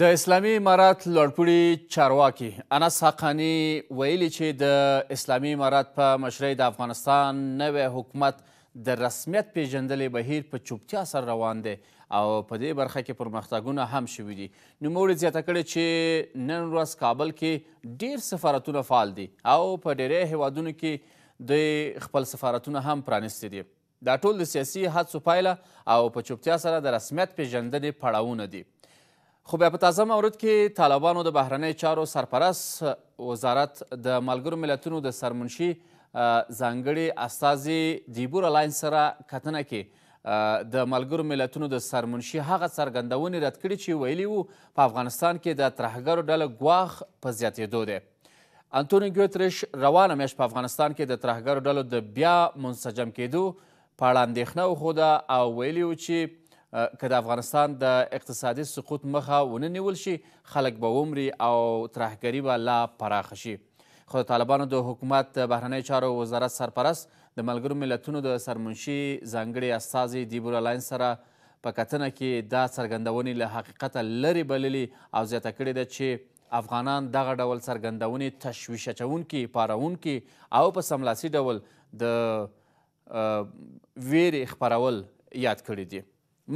د اسلامي امارات لوړپوړي چارواکي انس حقاني ویلي چې د اسلامي امارات په مشرۍ د افغانستان نوی حکومت د رسمیت پېژندلې بهیر په چوپتیا سره روان دی او په دې برخه کې پرمختګونه هم شوي دي. نوموړي زیاته کړې چې نن ورځ کابل کې ډېر سفارتونه فعال دي او په ډېری هېوادونو کې دوی خپل سفارتونه هم پرانیستي دي. دا ټول د سیاسي هڅو پایله او په چوپتیا سره د رسمیت پېژندنې پړاوونه دي. خو بیا په تازه مورد کې طالبانو د بهرنیو چارو سرپرست وزارت د ملګرو ملتونو د سرمنشي ځانګړي استازي دیبور الاین سره کتنه کې د ملګرو ملتونو د سرمنشي هغه څرګندونې رد کړي چې ویلي وو په افغانستان کې د ترهګرو ډله ګواښ په زیاتېدو دی انتونی ګوترش روانه میاشت په افغانستان کې د ترهګرو ډلو د بیا منسجم کېدو په اړه اندېښنه وښوده او ویلي و چې که د افغانستان د اقتصادي سقوط مخه ونه نیول شي خلک به ومري او ترهګري به لا پراخه شي خو د طالبانو د حکومت د بهرنیو چارو وزارت سرپرست د ملګرو ملتونو د سرمنشي ځانګړي استازي دیبورا لاین سره په کتنه کې دا څرګندونې له حقیقته لرې بللي او زیاته کړې ده چې افغانان دغه ډول څرګندونې تشویش اچونکي پارونکي او په سملاسي ډول د ویرې خپرول یاد کړي دي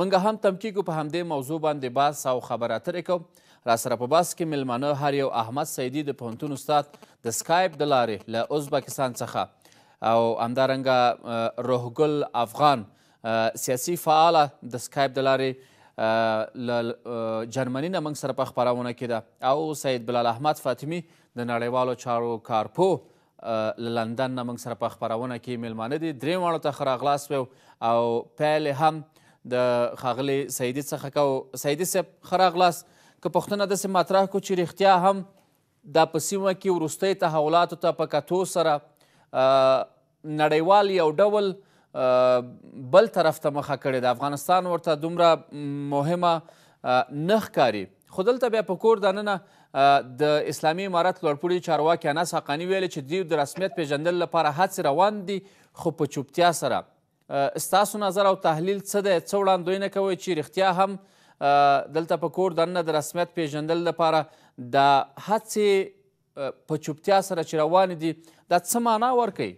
منګه هم تم کیږو په همدې موضوع باندې باس او خبر اترې کو را سره په باس کې ملمانه هر یو احمد سیدی د پوهنتون استاد د سکایپ د لارې له ازبکستان څخه او همدارنګه روحګل افغان سیاسي فعاله د سکایپ د لارې له جرمني نه موږ سره په خپرونه کې ده او سید بلال احمد فاطمي د نړیوالو چارو کارپوه له لندن نه موږ سره په خپرونه کې میلمانه دي درې واړو ته ښه راغلاست ویو او پیل هم د ښاغلي سیدي څخه کو سیدي صاحب ښه راغلاست که پوښتنه داسې مطرح کو چې رښتیا هم دا په سیمه کې وروستۍ تحولاتو ته په کتو سره نړیوال یو ډول بل طرف ته مخه کړې ده افغانستان ورته دومره مهمه نه ښکاري خو دلته بیا په کور دننه د اسلامي امارت لوړپوړي چارواکي انس حقاني ویلي چې دوی د رسمیت پیژندل لپاره هڅې روان دي خو په چوپتیا سره ستاسو نظر او تحلیل څه دی څه وړاندوینه کوئ چې رښتیا هم دلته په کور دننه د رسمیت پیژندل لپاره دا هڅې په چوپتیا سره چې روانې دي دا څه معنا ورکوي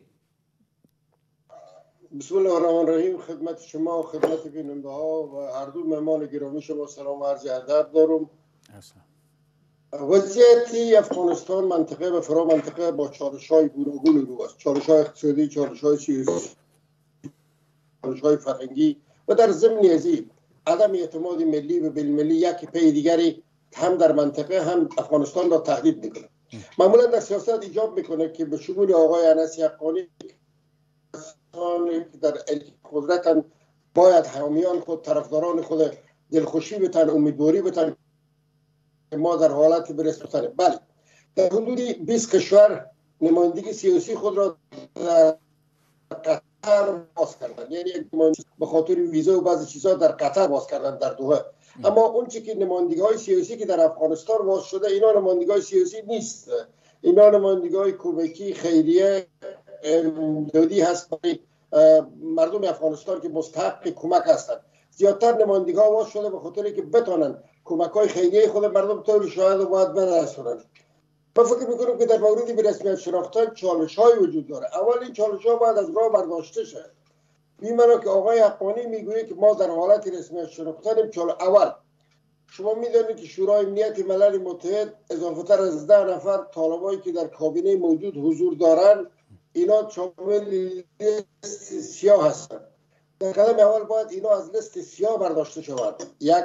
بسم الله الرحمن الرحیم خدمت شما و خدمت بیننده ها و هر دو مهمان گرامی شما سلام و عرض ادب دارم وضعیت افغانستان منطقه و فرا منطقه با چالش های گوناگون رو است چالش های اقتصادی چالش های سیاسی چالش های فرهنگی و در ضمن ازی عدم اعتماد ملی و بالملی یک پی دیگری هم در منطقه هم افغانستان را تهدید میکنه معمولا در سیاست ایجاب میکنه که به شمول آقای انسی حقانی در قدرت باید حامیان خود طرفداران خود دلخوشی بتن امیدواری بتن ما در حالت برس بتنه بله در حدود 20 کشور نمایندگی سیاسی خود را در قطر باز کردن یعنی به خاطر ویزا و بعضی چیزها در قطر باز کردن در دوحه اما اون چی که نمایندگی سیاسی که در افغانستان باز شده اینا نمایندگی سیاسی نیست اینا نمایندگی کوبکی خیریه دودی هست برای مردم افغانستان که مستحق کمک هستند زیادتر نمایندگی ها باز شده به خاطر که بتونن کمک های خیریه خود مردم طور شاید و باید برسونن من فکر میکنم که در مورد به رسمیت شناختن چالش های وجود داره اول این چالش ها باید از راه برداشته شد بیمنا که آقای حقانی میگوید که ما در حالت رسمیت شناختنیم چال اول شما میدانید که شورای امنیت ملل متحد اضافه تر از ده نفر طالبایی که در کابینه موجود حضور دارند اینا شامل لیست سیاه هستن در قدم اول باید اینا از لیست سیاه برداشته شود یک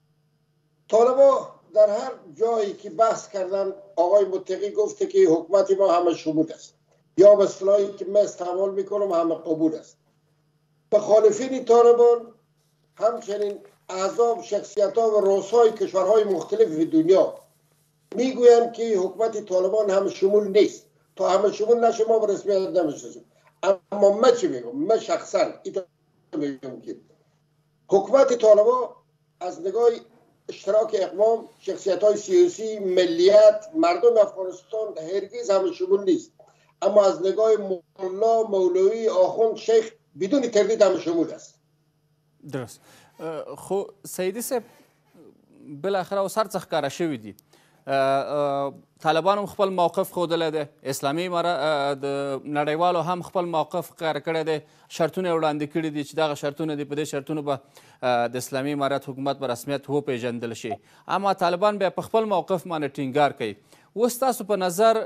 طالبان در هر جایی که بحث کردن آقای متقی گفته که حکمت ما همه شمول است یا به اصطلاحی که من استعمال میکنم همه قبول است خالفین طالبان همچنین اعضاب شخصیت ها و رؤسای کشورهای مختلف دنیا میگویند که حکومت طالبان هم شمول نیست تا همه شمول نشه ما به رسمیت اما من چی میگم من شخصا میگم که حکومت طالبان از نگاه اشتراک اقوام شخصیت های سیاسی ملیت مردم افغانستان هرگز همه شمول نیست اما از نگاه مولا مولوی آخوند شیخ بدون تردید همه شمول است درست خو سیدی صاحب بالاخره اوس هر څه ښکاره شوي دي طالبانو هم خپل موقف ښودلی دی اسلامي امارات د نړیوالو هم خپل موقف ښکاره کړی دی شرطونه وړاندې کړي دي چې دغه شرطونه دي په دې شرطونو به د اسلامي امارات حکومت په رسمیت وپیژندل شي اما طالبان بیا په خپل موقف باندې ټینګار کوي اوس تاسو په نظر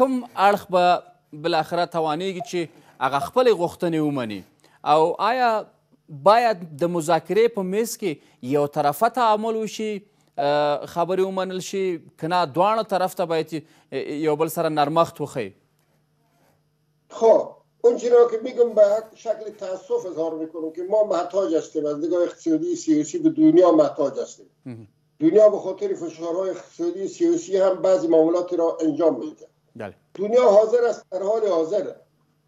کوم اړخ به بالاخره توانیږي چې هغه خپلې غوښتنې ومني او آیا باید د مذاکرې په میز کې یو طرفه تعامل وشي خبرې ومنل شي کنا دواړه طرف ته باید یو بل سره نرمښت وخی خب اون چیزا که میگم به شکل تاسف اظهار میکنم که ما محتاج هستیم از نگاه اقتصادی سیاسی به دنیا محتاج هستیم دنیا به خاطر فشارهای اقتصادی سیاسی هم بعضی معاملات را انجام میده بله. دنیا حاضر است در حال حاضر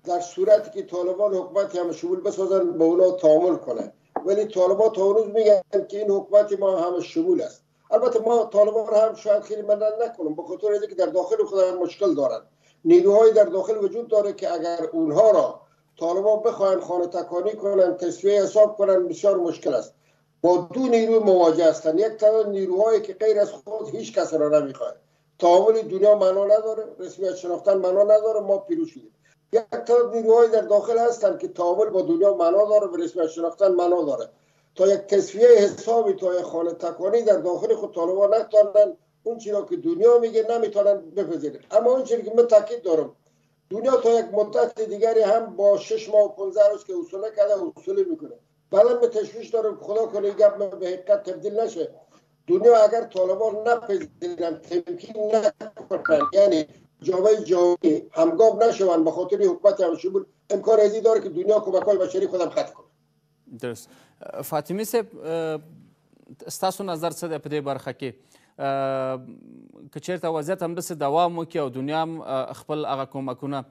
در صورتی که طالبان حکمت هم شمول بسازن به اونا تعامل کنه ولی طالبان تا روز میگن که این حکومت ما هم شمول است البته ما طالبان هم شاید خیلی منن نکنم به خاطر اینکه در داخل خود مشکل دارند نیروهای در داخل وجود داره که اگر اونها را طالبان بخواهند خانه تکانی کنند تصفیه حساب کنند بسیار مشکل است با دو نیرو مواجه هستند یک تعداد نیروهایی که غیر از خود هیچ کس را نمیخواد تعامل دنیا معنا نداره رسمیت شناختن معنا نداره ما پیروش شدیم یک تعداد نیروهایی در داخل هستند که تعامل با دنیا معنا داره و رسمیت شناختن معنا داره تا یک تصفیه حسابی تا یک خانه تکانی در داخل خود طالبان نتانند اون چیزی که دنیا میگه نمیتونن بپذیرن اما اون چیزی که من تاکید دارم دنیا تا یک مدت دیگری هم با شش ماه و 15 روز که اصوله کرده اصوله میکنه بعدم به تشویش دارم که خدا کنه گپ به حقیقت تبدیل نشه دنیا اگر طالبان نپذیرن تمکین نکنن یعنی جامعه جهانی همگام نشوند به خاطر حکومت همشمول امکان ازی داره که دنیا کمک های بشری خودم خط کنه درست فاطمی صاحب ستاسو نظر څه دی په دې برخه کې که چیرته وضعیت همداسې دوام وکړي او دنیا هم خپل هغه کومکونه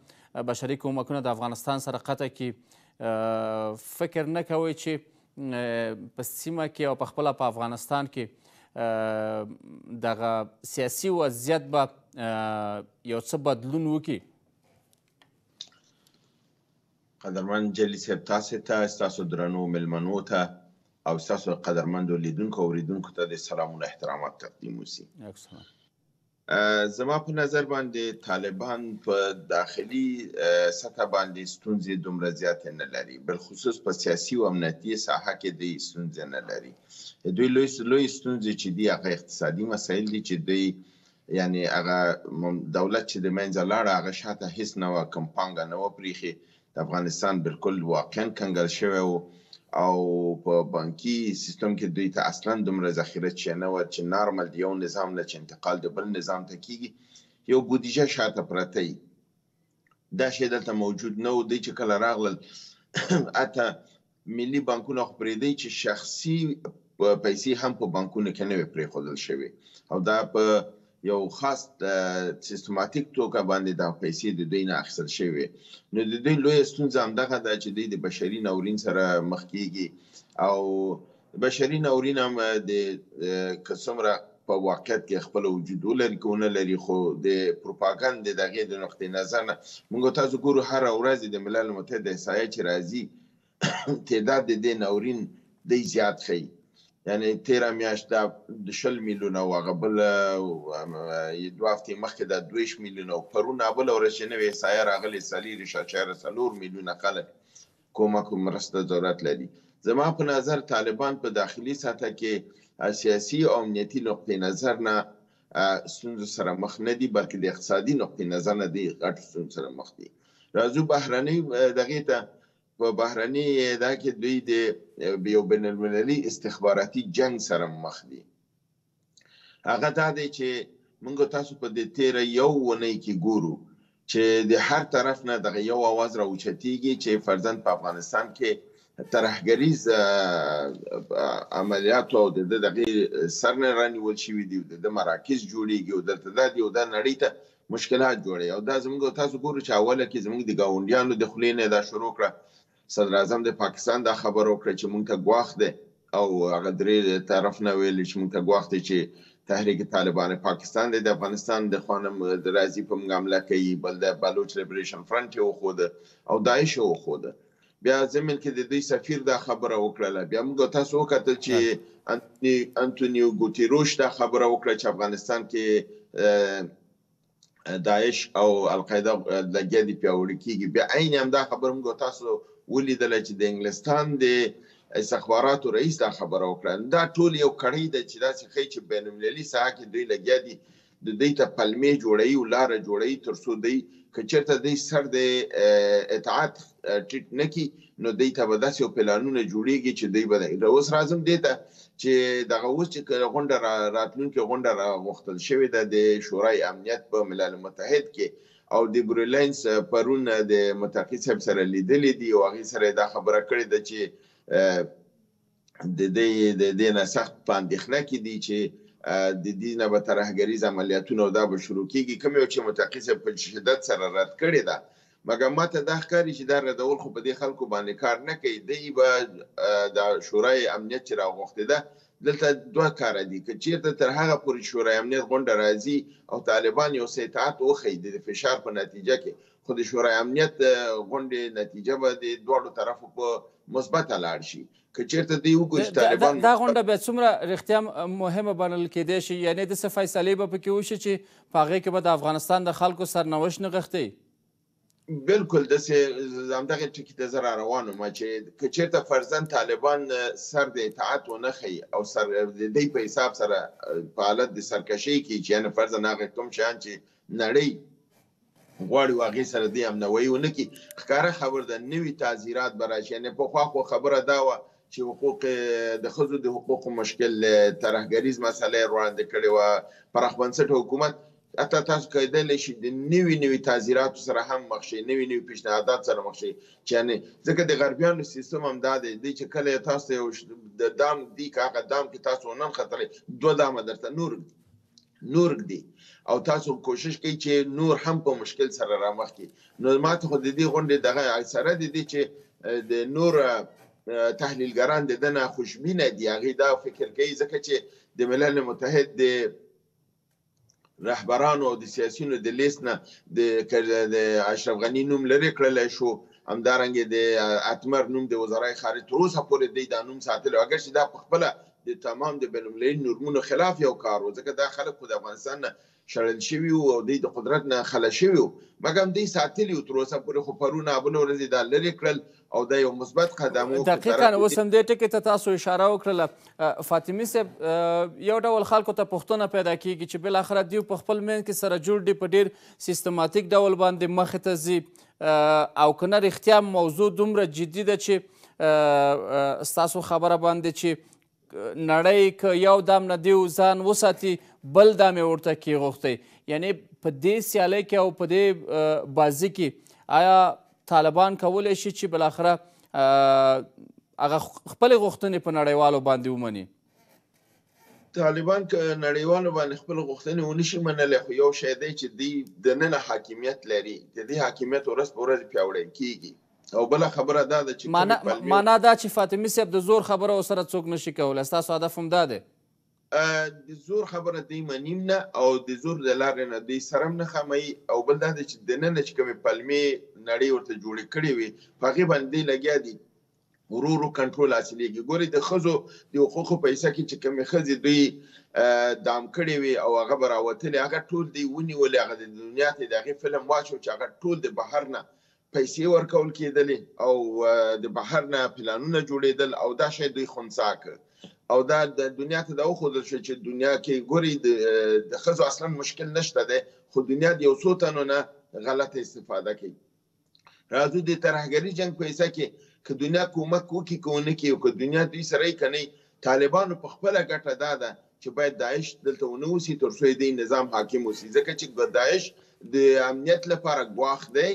بشري کومکونه د افغانستان سره قطع کړي فکر نه کوئ چې په سیمه کې او په خپله په افغانستان کې دغه سیاسي وضعیت به یو څه بدلون وکړي قدرمن جلی صاحب تاسو ته تاسو درنو ملمنو ته او تاسو قدرمندو لیدونکو او اوریدونکو ته د سلام او احترامات تقدیم وسی زما په نظر باندې طالبان په داخلي سطح باندې ستونزې دومره زیاتې نه لري بالخصوص په سیاسي او امنیتي ساحه کې دوی ستونزې نه لري دوی لوی لوی ستونزې چې دي هغه اقتصادي مسایل دي چې دوی یعنی هغه دولت چې د منځه لاړه هغه شاته هیڅ نه و کم پانګه نه و پریخي افغانستان بالکل واقعا کنګل شوی و او په بانکي سیستم کې دوی ته اصلا دومره ذخیره چې نه وه چې نارمل د یو نظام نه چې انتقال د بل نظام ته کیږي یو بودیجه شاته پرته وي دا شی دلته موجود نه و دوی چې کله راغلل اته ملي بانکونه خو پرېږدئ چې شخصي پیسې هم په بانکونو کې نه وې پرېښودل شوې او دا په یو خاص سیستماتیک توګه باندې دغه پیسې د دوی نه اخیستل شوې وې نو د دوی لویه ستونزه همدغه ده چې دوی د بشري ناورین سره مخ کیږي او د بشري ناورین هم د که څومره په واقعیت کې خپل وجود ولري که ونه لري خو د پروپاګند د دغې د نقطې نظر نه موږ تاسو ګورو هره ورځ د ملل متحد احصایه چې راځي تعداد د دې ناورین دی زیات ښیي یعنی تیره میاشت دا د شل میلیونه او هغه بل دوه هفتې مخکې دا دویشت میلیونه او پرون بله ورځ چې نوې احصایه راغلې څلېرویشت اعشاریه څلور میلیونه خلک کومک او مرسته ضرورت لري. زما په نظر طالبان په داخلي سطح کې له سیاسي او امنیتي نقطه نظر نه ستونزو سره مخ نه دي بلکې د اقتصادي نقطه نظر نه د غټو ستونزو سره مخ دي. راځو بهرنۍ دغې ته په بهرني دا کې دوی د یو بین المللي استخباراتي جنګ سره مخ دي. هغه دا دی چې موږ تاسو په دې تیره یو ونۍ کې ګورو چې د هر طرف نه دغه یو اواز را اوچتیږي چې فرضاً په افغانستان کې ترهګریز عملیات او د دغه سر نه رانیول شوی دی د مراکز جوړیږي او دلته دا دی او دا نړۍ ته مشکلات جوړي او دا زموږ تاسو ګورو چې اوله کې زموږ د گاونډیانو د خلې نه دا شروع کړه صدراعظم د پاکستان دا خبره وکړه چې موږ ته ګواښ دی او هغه درې طرف نه ویل چې موږ ته ګواښ دی چې تحریک طالبان پاکستان دی د افغانستان د خوانه راځي په موږ حمله کوي بل د بلوچ لیبریشن فرنټ یې وښوده او داعش یې وښوده بیا زمین کې د دوی سفیر دا خبره وکړله بیا موږ تاسو وکتل چې انتونیو ګوتیروش دا خبره وکړه چې افغانستان کې داعش او القاعده لګیا دي پیاوړي کیږي بیا عین هم دا خبره موږ تاسو ولیدل چې د انګلستان د استخباراتو رئیس دا خبره وکړه دا ټول یو کړی دی چې داسې خی چې بین المللي ساحه کې دوی لګیا دي د دوی ته پلمې جوړوي او لاره جوړوي ترڅو دوی که چیرته دوی سر د اطاعت ټیټ نه کی نو دوی ته به داسې پلانونه جوړیږي چې دوی به د اوس راځم دې ته چې دغه اوس چې غونډه راتلونکې غونډه را غوښتل شوې ده د شورای امنیت په ملل متحد کې او د بریلاینس پرون د متقی صاحب سره لیدلې دي او هغه سره دا خبره کړې ده چې ددوی د دې نه سخت په اندېښنه کې دي چې ددوی نه به ترهګریز عملیاتونه او دا به شروع کېږي، کوم یو چې متقي صاحب په شدت سره رد کړې ده، مګر ماته دا ښکاري چې دا ردول خو په دې خلکو باندې کار نه کوي، دوی به دا شورای امنیت چې راغوښتې ده، دلته دوه کاره دي، که چېرته تر هغه پورې چې شورای امنیت غونډه راځي او طالبان یو څه اطاعت وښيي، د فشار په نتیجه کې خو د شورای امنیت د غونډې نتیجه به د دواړو طرفو په مثبته لاړ شي که چیرته دوی وګوري چې طالبان دا غونډه بیا څومره رښتیا مهمه بلل کېدای شي یعنې داسې فیصلې به پکې وشي چې په هغې کې به د افغانستان د خلکو سرنوشت نغښتی بلکل داسې همدغه ټکي ته زه را روان وم چې که چیرته فرضاً طالبان سر د اطاعت ونه ښیي او سر د دوی په حساب سره په حالت د سرکشۍ کې چې یعنې فرضاً هغه کوم شیان چې نړۍ غواړي وهغې سره دې امنوي ونه کړي ښکاره خبره ده نوي تعذیرات به راشي یعنې پخوا خو خبره دا وه چې حقوق د ښځو د حقوقو مشکل دی ترهګریز مسله یې وړاندې کړې وه پراخ بنسټه حکومت حتی تاسو کیدلی شي د نوي نوي تعذیراتو سره هم مخ شئ نوي نوي پیشنهادات سره مخ شئ چې یعنې ځکه د غربیانو سیستم هم دا دی دی چې کله تاسو ته یو د دام دی که هغه دام کې تاسو وننختلی دوه دامه درته نور نور ږدي او تاسو هم کوشش کوي چې نور هم په مشکل سره رامخ کړي نو ما ته خو د دې غونډې دغه سره د دې چې د نور تحلیلګران د دنه خوشبینه دي هغه دا فکر کوي ځکه چې د ملل متحد د رهبرانو او د سیاسيونو د لیست نه د د اشرف غنی نوم لري کړل شو همدارنګه د اتمر نوم د وزرای خارج تر اوسه پورې د دا نوم ساتلو اگر چې دا په خپل د تمام د بینالمللي نورمونو خلاف یو کار وو، ځکه دا خلک خو د افغانستان نه شړل شوي وو او دوی د قدرت نه خلع شوي وو، مګم دوی ساتلي وو تر اوسه پورې، خو پرون او بله ورځ یې دا لرې کړل او دا یو مثبت قدم وو. دقیقاً، اوس همدې ټکي ته تاسو اشاره وکړله. فاطمي صاحب، یو ډول خلکو ته پوښتنه پیدا کېږي چې بالاخره دوی په خپل منځ کې سره جوړ دي، په ډېر سیستماتیک ډول باندې مخې ته ځي، او که نه رښتیا موضوع دومره جدي ده چې ستاسو خبره باندې چې نړۍ که یو دام نه دیو ځان وساتي بل دام یې ورته کې غوښتی یعنی په دې سیالۍ کې او په دې بازي کې آیا طالبان کولی شي چې بالاخره هغه خپلې غوښتنې په نړیوالو باندې ومني طالبان که نړیوالو باندې خپل غوښتنې ونشي منلی خو یو شی دی چې دی د نن حاکمیت لري د دې حاکمیت ورځ په ورځ پیاوړی کیږي او بل خبره دا ده چې معنا معنا دا چې فاطمی صاحب د زور خبره وسره څوک نشي کولای تاسو هدف هم دا دی د زور خبره دی منیم نه او د زور د لارې نه دی سرم نه خمای او بل دا چې د نن چې کومې پلمې نړۍ ورته جوړې کړې وي هغه باندې لګیا دي ورو ورو کنټرول حاصلېږي ګوري د خزو د حقوقو په حصه کې چې کومې خزې دوی دام کړې وي او هغه به راوتلې هغه ټول دی ونیولې هغه د دنیا ته د هغې فلم واچو چې هغه ټول د بهر نه پیسې ورکول کېدلې او د بهر نه پلانونه جوړېدل او دا شی دوی خونسا کړ او دا د دنیا ته دا وښودل شو چې دنیا کې ګوري د ښځو اصلا مشکل نشته دی خو دنیا د یو څو تنو نه غلطه استفاده کوي راځو د ترهګری جنگ په حصہ کې که دنیا کومک وکي که ونه کي او که دنیا دوی سره یې کني طالبانو په خپله ګټه دا ده چې باید داعش دلته ونه اوسي تر څو یې دی نظام حاکم اوسي ځکه چې داعش د امنیت لپاره ګواښ دی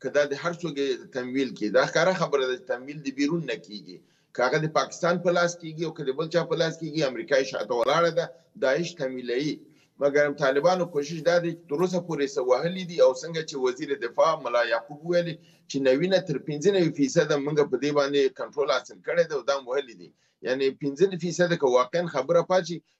که دا د هر څوک تمویل کړي دا ښکاره خبره ده چې تمویل د بیرون نه کیږي که هغه د پاکستان په لاس کېږي او که د بل چا په لاس کېږي، امریکا یې شاته ولاړه ده، داعش تمویلوي. مګر طالبانو کوشش دا دی چې تر اوسه پورې یې څه وهلي دي او څنګه چې وزیر دفاع ملا یعقوب ویلې چې نوي نه تر پنځه نوي فیصده موږ په دې باندې کنټرول حاصل کړی دی او دا هم وهلي دي. یعنې پنځه فیصده که واقعاً خبره پاتې شي،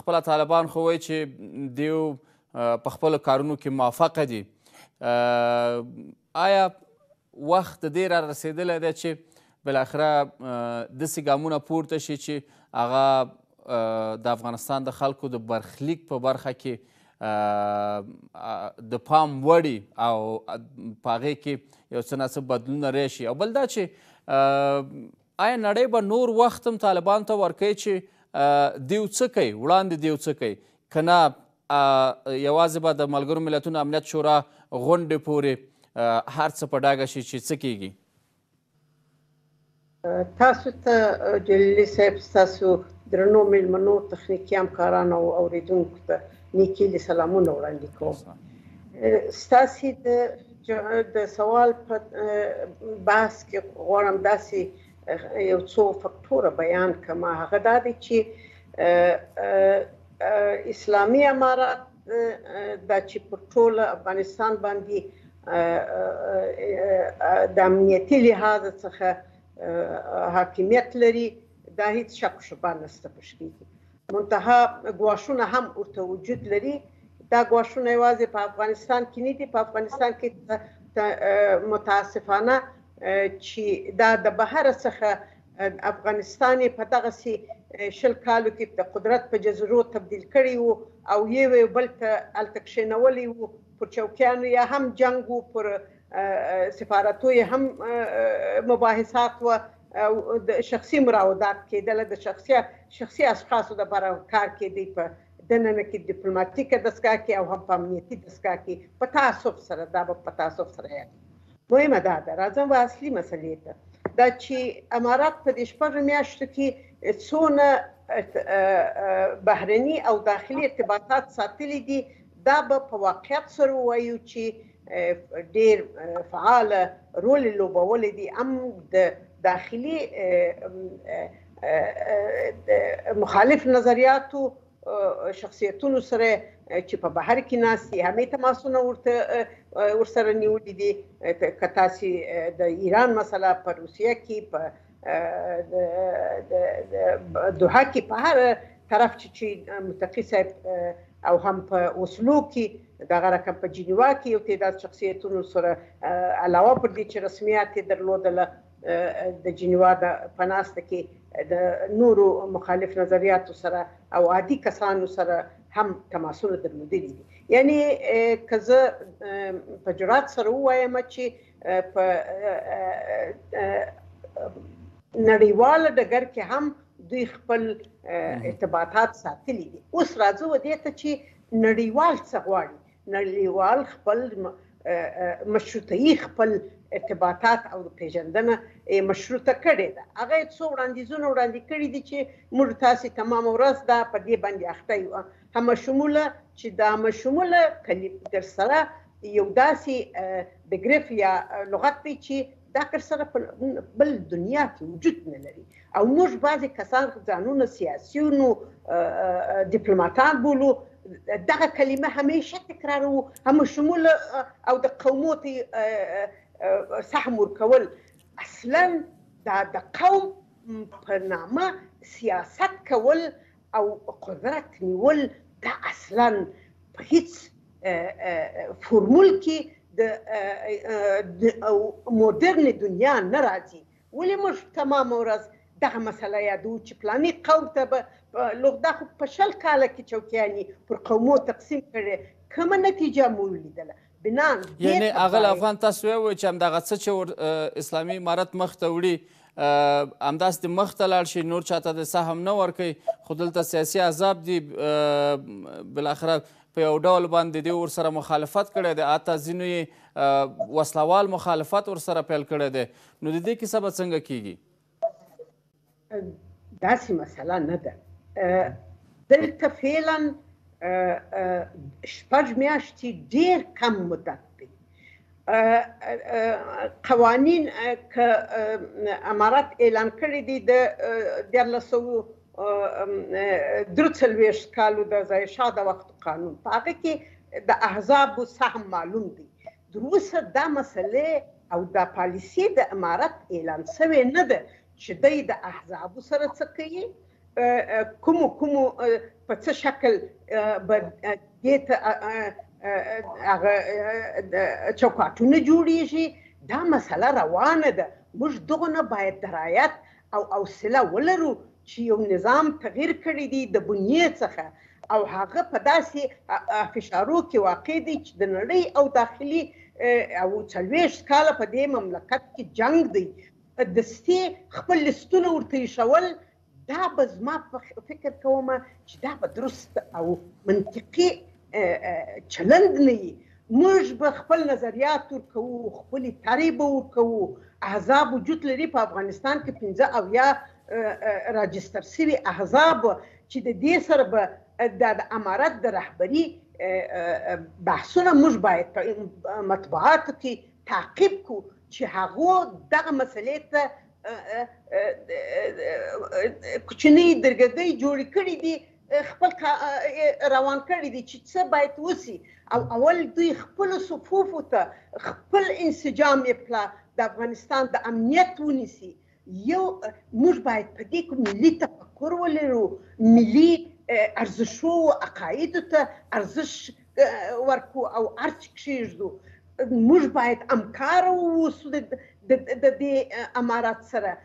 خپله طالبان خو وایي چې دیو په خپلو کارونو کې موفقه دي آیا وخت د دې را رسېدلی دی چې بالاخره داسې ګامونه پورته شي چې هغه د افغانستان د خلکو د برخلیک په برخه کې د پام وړي او په هغې کې یو څه ناڅه بدلونه راشي او بل دا چې ایا نړۍ به نور وخت هم طالبان ته ورکوي چې دیو څه کوي وړاندې دیو څه کوي که نه یوازې به د ملګرو ملتونو امنیت شورا غونډې پورې هر څه په ډاګه شي چې څه کیږي تاسو ته جلیلي صاحب تاسو درنو ملمنو تخنیکي همکارانو او اوریدونکو ته نیکی له سلامونه وړاندې کوم ستاسو د د سوال په بحث کې غواړم داسې یو څو فکټوره بیان کړم هغه دا دی چې اسلامي امارات د چې په ټول افغانستان باندې د امنیتي لحاظ څخه حاکمیت لري دا هیڅ شک شبه نشته پښکې منتها ګواښونه هم ورته وجود لري دا ګواښونه یوازې په افغانستان کې نه دي په افغانستان کې متاسفانه چې دا د بهر څخه افغانستان په دغه سي شل کالو کې د قدرت په جزرو تبديل کړي وو او یو یو بل ته الته کښینولي وو پر چوکیانو یا هم جنگ وو پر سفارتو هم مباحثات و او د شخصي مراودات کېدل د شخصي شخصي اشخاصو لپاره کار کېدی په دننه کې ډیپلوماټیکه دستګاه کې او هم په امنیتي دستګاه کې په تاسف سره دا به په تاسف سره یاد مهمه دا ده راځم و اصلي مسلې ته دا چې امارات په دې شپږ میاشتو کې څونه بهرني او داخلي ارتباطات ساتلي دي دا به په واقعیت سره وایو چې ډیر فعال رول لوبول دي ام د داخلي مخالف نظریاتو شخصیتونو سره چې په بهر کې ناسي همې تماسونه ورته ورسره نیولې دي که تاسو د ایران مسله په روسیه کې په د د د دوه کې په هر طرف چې چې متقی صاحب او هم په اوسلو کې دغه رقم په جنیوا کې یو تعداد شخصیتونو سره علاوه پر دې چې رسمیات یې درلودله د جنیوا د پناسته کې د نورو مخالف نظریاتو سره او عادي کسانو سره هم تماسونه درلودلي دي یعنی که زه په جرات سره ووایم چې په نړیوال ډګر کې هم دوی خپل ارتباطات ساتلي دي اوس راځو دې ته چې نړیوال څه غواړي نړیوال خپل مشروطي خپل ارتباطات او پیژندنه مشروطه کړې ده هغه څو وړاندیزونه وړاندې کړي دي چې موږ تاسو تمام ورځ دا په دې باندې اخته یو همه شموله چې د همه شموله کلمې در سره یو داسې بګریف یا لغت دی چې دا کر سره په بل دنیا کې وجود نه لري او موږ بعضې کسان ځانونه سیاسیون او ډیپلوماټان بولو دغه کلمه همیشه تکراروو همه شموله او د قومو ته سهم ورکول اصلا دا د قوم په نامه سیاست کول او قدرت نیول دا اصلا په هیڅ فورمول کې د مدرن دنیا نه راځي ولې موږ تمام ورځ دغه مسله یادو چې پلاني قوم ته به لوغ دا خو په شل کاله کې چوکیاني پر قومو تقسیم کړي کومه نتیجه مو ولیدله بنان یعنی اغل افغان تاسو وایو چې همدغه څه چې اسلامي امارت مخ ته وړي همداس د مخ ته لاړ شي نور چاته د سهم نه ورکي خو دلته سیاسي عذاب دي بل اخره په یو ډول باندې دی ور سره مخالفت کړی دی اته ځینو یې وسلوال مخالفت ور سره پیل کړی دی نو د دې کیسه به څنګه کیږي داسې مسله نه ده دلته فعلا شپږ میاشتې ډیر کم مدت دی قوانین که امارات اعلان کړی دی د دیارلس سوه درې څلوېښت کالو د ځایشاه د وخت قانون په هغه کې د احزابو سهم معلوم دی تر اوسه دا مسله او دا پالیسي د امارت اعلان شوې نه ده چې دی د احزابو سره څه کوي کوم کوم په څه شکل به دې ته هغه چوکاټونه جوړیږي دا مسله روانه ده موږ دغه نه باید درایت او حوصله ولرو چی یو نظام تغیر کړی دی د بنیه څخه او هغه په داسی فشارو کی واقع دی چی د نړی او داخلی او څلویشت کاله په دی مملکت کی جنګ دی دستی خپل لستونه ورته ایښول دا به زما په فکر کوم چې دا به درست او منطقي چلند نه وي موږ به خپل نظریات ورکوو خپلې طرحې به ورکوو احزاب وجود لري په افغانستان کې پنځه اویا راجستر شوي احزاب چې د دې سره به د امارت د رهبري بحثونه موږ باید په مطبوعاتو کې تعقیب کو چې هغه دغه مسلې ته کوچنی درګدۍ جوړې کړې دي خپل کا روان کړی دی چې څه باید وسی او اول دوی خپل صفوفو ته خپل انسجام یې پلا د افغانستان د امنیت ونیسی یو موږ باید په دې کې ملي تفکر ولرو ملي ارزښو او عقایدو ته ارزښت ورکو او ارچ کښیږدو موږ باید امکار اوسو د دې امارات سره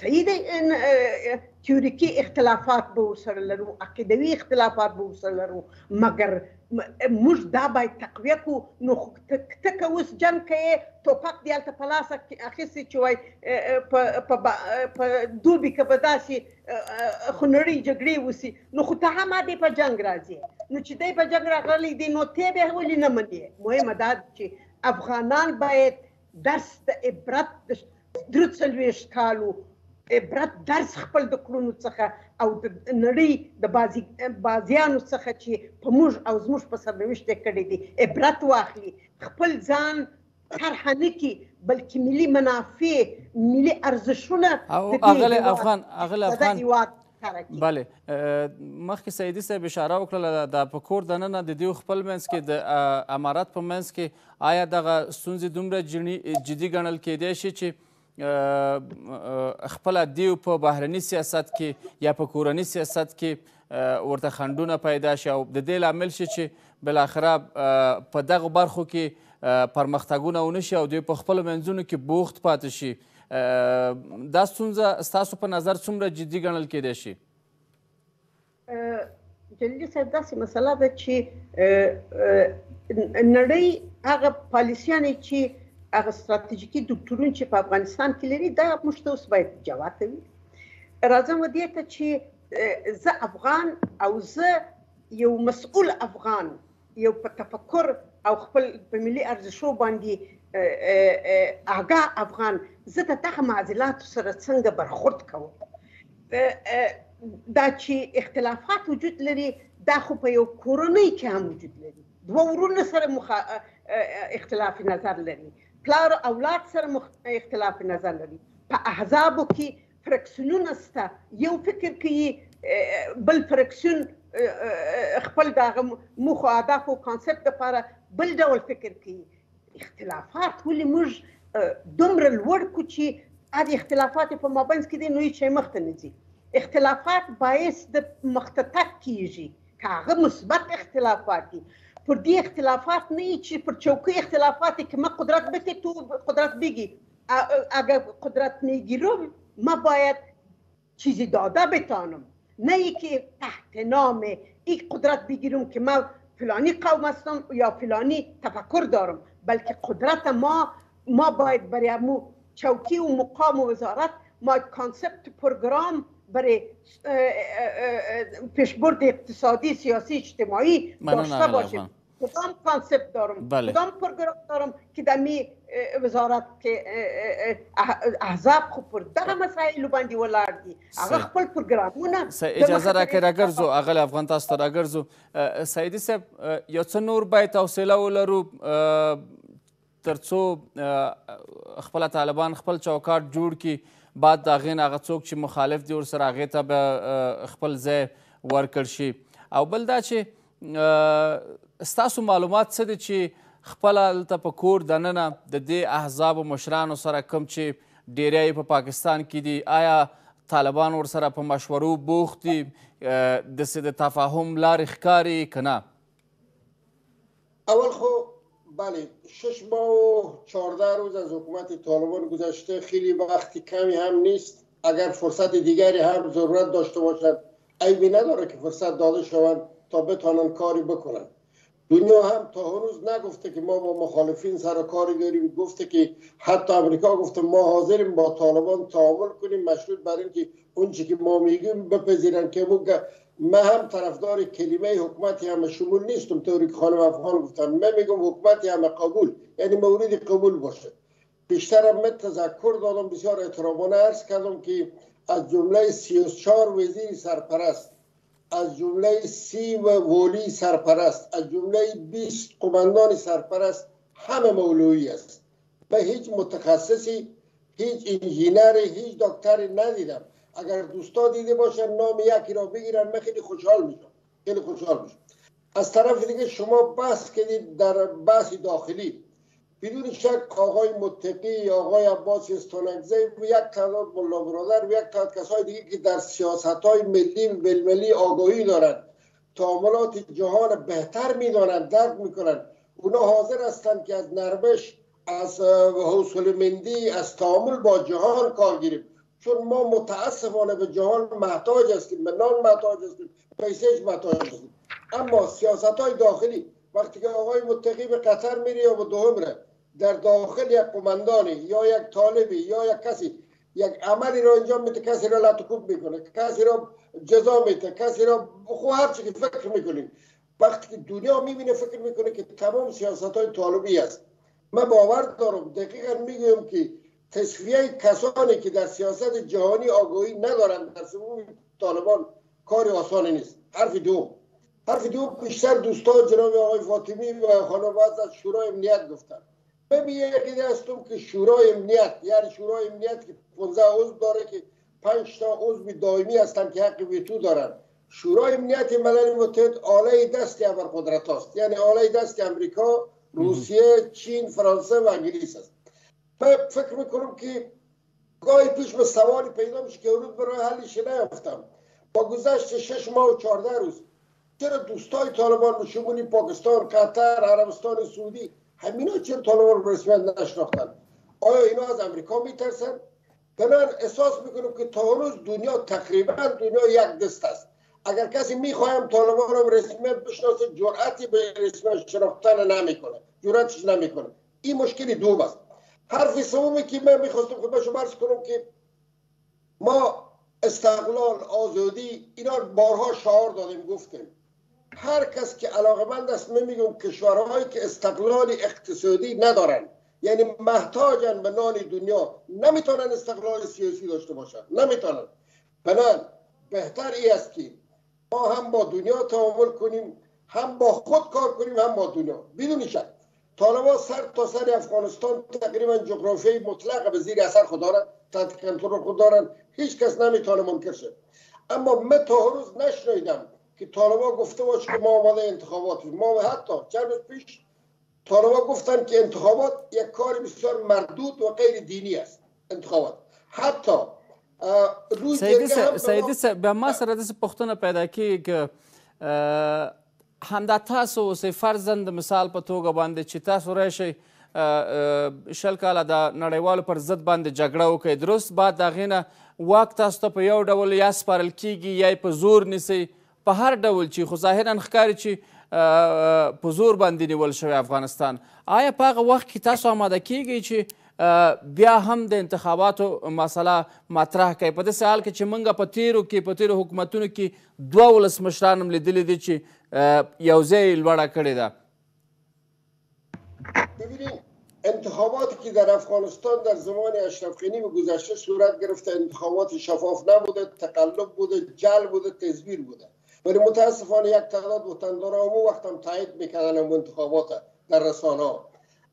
صحیح دی تیوریکی اختلافات به ورسره لرو عقیدوي اختلافات به ورسره لرو مګر موږ دا باید تقویه کو نو ته که اوس جنګ کوې توپک دې هلته په لاس اخیستی چې وایي په دوبي کې به داسې خونړۍ جګړې وسي نو خو ته هم دې په جنگ راځي نو چې دې په جنگ راغلي دي نو ته به ولې نه منې مهمه دا چې افغانان باید درس د عبرت درې څلوېښت کالو عبرت درس خپل د کړونو څخه او د نړۍ د بازي بازيانو څخه چې په موږ او زموږ په سرنوشت کړي دي عبرت واخلي خپل ځان طرح نه کی بلکې ملي منافع ملي ارزښونه او اغله افغان اغله افغان بله مخکې سیدی صاحب اشاره وکړه دا په کور دننه د دیو خپل منځ کې د امارات په منځ کې آیا دغه ستونزې دومره جدي ګڼل کېدای شي چې خپله دیو په بهرني سیاست کې یا په کورني سیاست کې ورته خندونه پیدا شي او د دې لامل شي چې بلاخره په دغه برخو کې پرمختګونه ونه شي او دوی په خپلو منځونو کې بوخت پاتې شي دا ستونزه ستاسو په نظر څومره جدي ګڼل کېدای شي جلدی صاحب داسې مسله ده چې نړۍ هغه پالیسیانې چې هغه ستراتیژیکي دکتورون چې په افغانستان کې لري دا موږ ته اوس باید جواب کوي راځم دې ته چې زه افغان او زه یو مسؤل افغان یو په تفکر او خپل په ملي ارزښو باندې آګاه افغان زه د دغه معضلاتو سره څنګه برخورد کوم دا چې اختلافات وجود لري دا خو په یو کورنۍ کې هم وجود لري دوه ورونه سره مخ اختلاف نظر لري پلار اولاد سره مخ اختلاف نظر لري په احزابو کې فرکسیونونه سته یو فکر کوي بل فرکسیون خپل دغه موخو اهداف او کانسپت لپاره بل ډول فکر کوي اختلافات ولې موږ دومره لوړ کو چې هغه اختلافات په مابینځ کې دي نو هیڅ شی مخته نه ځي اختلافات باعث د مخته تک کیږي که هغه مثبت اختلافات دي پر دې اختلافات نه چې پر چوکۍ اختلافات کې ما قدرت به ته قدرت بيږي اگر قدرت میگیرم ما باید چیزی داده بتانم نه ای که تحت نام ای قدرت بگیرم که ما فلانی قوم هستم یا فلانی تفکر دارم بلکه قدرت ما ما باید برای امو چوکی و مقام و وزارت ما کانسپت پروگرام برای پیشبرد اقتصادی سیاسی اجتماعی داشته باشیم کدام کانسپت دارم بله. کدام پروگرام دارم که در می وزارت که احزاب خو پر دغه مسائل باندې ولاړ دي هغه خپل پروګرامونه اجازه راکړئ راګرځو اغل افغان تاسو ته راګرځو سیدي صاحب یو څه نور باید حوصله ولرو تر څو خپل طالبان خپل چوکاټ جوړ کړي بعد د هغې نه هغه څوک چې مخالف دي ورسره هغې ته به خپل ځای ورکړ شي او بل دا چې ستاسو معلومات څه دي چې خپله هلته په کور دننه د دې احزابو مشرانو سره کوم چې ډیری یې په پاکستان کې دي آیا طالبان ورسره په مشورو بوخت دي داسې د تفاهم لارې ښکاري که نه اول خو بله شش ماه و چهارده روز از حکومت طالبان گذشته خیلی وقتی کمی هم نیست اگر فرصت دیگری هم ضرورت داشته باشد عیبی نداره که فرصت داده شوند تا بتوانند کاری بکنند دنیا هم تا هنوز نگفته که ما با مخالفین سر کاری داریم گفته که حتی امریکا گفته ما حاضریم با طالبان تعامل کنیم مشروط بر اینکه اون که ما میگیم بپذیرن که من هم طرفدار کلمه حکومت همه شمول نیستم طوری که خانم افغان گفتن من میگم حکومت همه قبول یعنی مورد قبول باشه بیشتر هم تذکر دادم بسیار اعترابانه عرض کردم که از جمله 34 وزیر سرپرست از جمله سی و ولی سرپرست از جمله 20 قماندان سرپرست همه مولوی است به هیچ متخصصی هیچ انجینر هیچ دکتری ندیدم اگر دوستا دیده باشن نام یکی را بگیرن من خیلی خوشحال میشم خیلی خوشحال میشم از طرف دیگه شما بحث کردید در بحث داخلی بدون شک آقای متقی آقای عباس استونگزی و یک تعداد ملا برادر و یک تعداد کسای دیگه که در سیاست های ملی و ملی آگاهی دارند تعاملات جهان بهتر میدانند درک میکنند اونا حاضر هستند که از نربش، از حوصل مندی از تعامل با جهان کار گیریم چون ما متاسفانه به جهان محتاج هستیم به نان محتاج هستیم پیسیج محتاج هستیم اما سیاست های داخلی وقتی که آقای متقی به قطر میره یا به در داخل یک قمندانی یا یک طالبی یا یک کسی یک عملی را انجام میده کسی را لطکوب میکنه کسی را جزا میده کسی را خو هر که فکر میکنیم وقتی که دنیا میبینه فکر میکنه که تمام سیاست های طالبی است من باور دارم دقیقا میگویم که تصفیه کسانی که در سیاست جهانی آگاهی ندارند در سموم طالبان کار آسانی نیست حرف دو حرف دو بیشتر دوستان جناب آقای فاطمی و خانم از شورای امنیت گفتند به به یکی دست تو که شورای امنیت یعنی شورای امنیت که 15 عضو داره که 5 تا عضو دائمی هستند که حق ویتو دارن شورای امنیت ملل متحد آله دست ابر قدرت هاست یعنی آله دست امریکا روسیه چین فرانسه و انگلیس است من فکر میکنم که گاهی پیش به سوالی پیدا میشه که اونو برای حلش نیافتم با گذشت 6 ماه و 14 روز چرا دوستای طالبان مشمولی پاکستان قطر عربستان سعودی همینا چرا طالبان رو رسمیت نشناختن آیا اینا از امریکا میترسن من احساس میکنم که تا دنیا تقریبا دنیا یک دست است اگر کسی میخواهم طالبان رو رسمیت بشناسه جرأتی به رسمیت شناختن نمیکنه جرأتش نمیکنه این مشکلی دوم است حرف سومی که من میخواستم خود شما کنم که ما استقلال آزادی اینا بارها شعار دادیم گفتیم هر کس که علاقه بند است من میگم کشورهایی که استقلال اقتصادی ندارن یعنی محتاجن به نان دنیا نمیتونن استقلال سیاسی داشته باشن نمیتونن بنا بهتر ای است که ما هم با دنیا تعامل کنیم هم با خود کار کنیم هم با دنیا بدون شک طالبا سر تا سر افغانستان تقریبا جغرافیه مطلق به زیر اثر خود دارن تحت کنترل خود دارن هیچ کس نمیتونه منکر شه اما من تا روز که طالبا گفته باش که ما آمده انتخابات ما حتی چند روز پیش طالبان گفتند که انتخابات یک کار بسیار مردود و غیر دینی است انتخابات حتی روز سیدی صاحب به ما سره داسې پوښتنه پیدا کیږي که همدا تاسو اوسئ فرضاً د مثال په توګه باندې چې تاسو راشئ شل کاله د نړیوالو پر ضد باندې جګړه وکړئ درست بعد د هغې نه واک تاسو ته په یو ډول یا سپارل کیږي یا په زور نیسئ په هر ډول چی خو ظاهرا ښکاری چی په زور باندی نیول شوی افغانستان آیا په هغه وخت کی تاسو آماده کیږی چی بیا هم د انتخاباتو مسله مطرح کړی په داسې حال کې چې موږ په تیرو کې په تیرو حکومتونو کې دوه ولسمشران هم لیدلي دي چې یو ځای لوړه کړې ده ببینید انتخاباتی که در افغانستان در زمان اشرف غنی به گذشته صورت گرفته انتخابات شفاف نبوده تقلب بوده جل بوده تزویر بوده ولی متاسفانه یک تعداد وطندار همون وقت هم تایید میکردن هم انتخابات در رسانه ها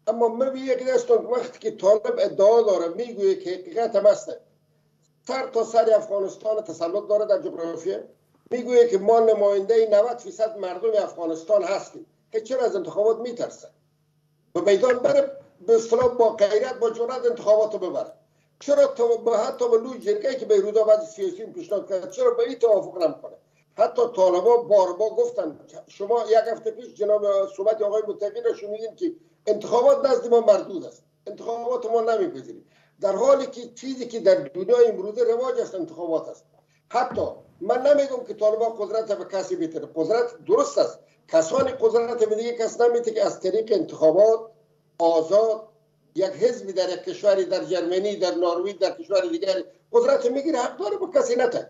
اما میبینید یک دستان وقتی که طالب ادعا داره میگویه که حقیقت هم است سر تا سر افغانستان تسلط داره در جغرافیه میگویه که ما نماینده 90 فیصد مردم افغانستان هستیم که چرا از انتخابات میترسه به میدان بره به اصطلاح با غیرت با جورت انتخابات رو ببره چرا تا به حتی به لوی جرگه که بیرودا بعد سیاسی پیشنهاد کرد چرا به این توافق نمیکنه حتی طالبا باربا گفتن شما یک هفته پیش جناب صحبت آقای متقی را شنیدین که انتخابات نزد ما مردود است انتخابات ما نمیپذیریم در حالی که چیزی که در دنیای امروزه رواج است انتخابات است حتی من نمیگم که طالبا قدرت به کسی بتره قدرت درست است کسانی قدرت به دیگه کس نمیده که از طریق انتخابات آزاد یک حزبی در یک کشوری در جرمنی در نروژ در کشور دیگر قدرت میگیره حق داره به کسی نته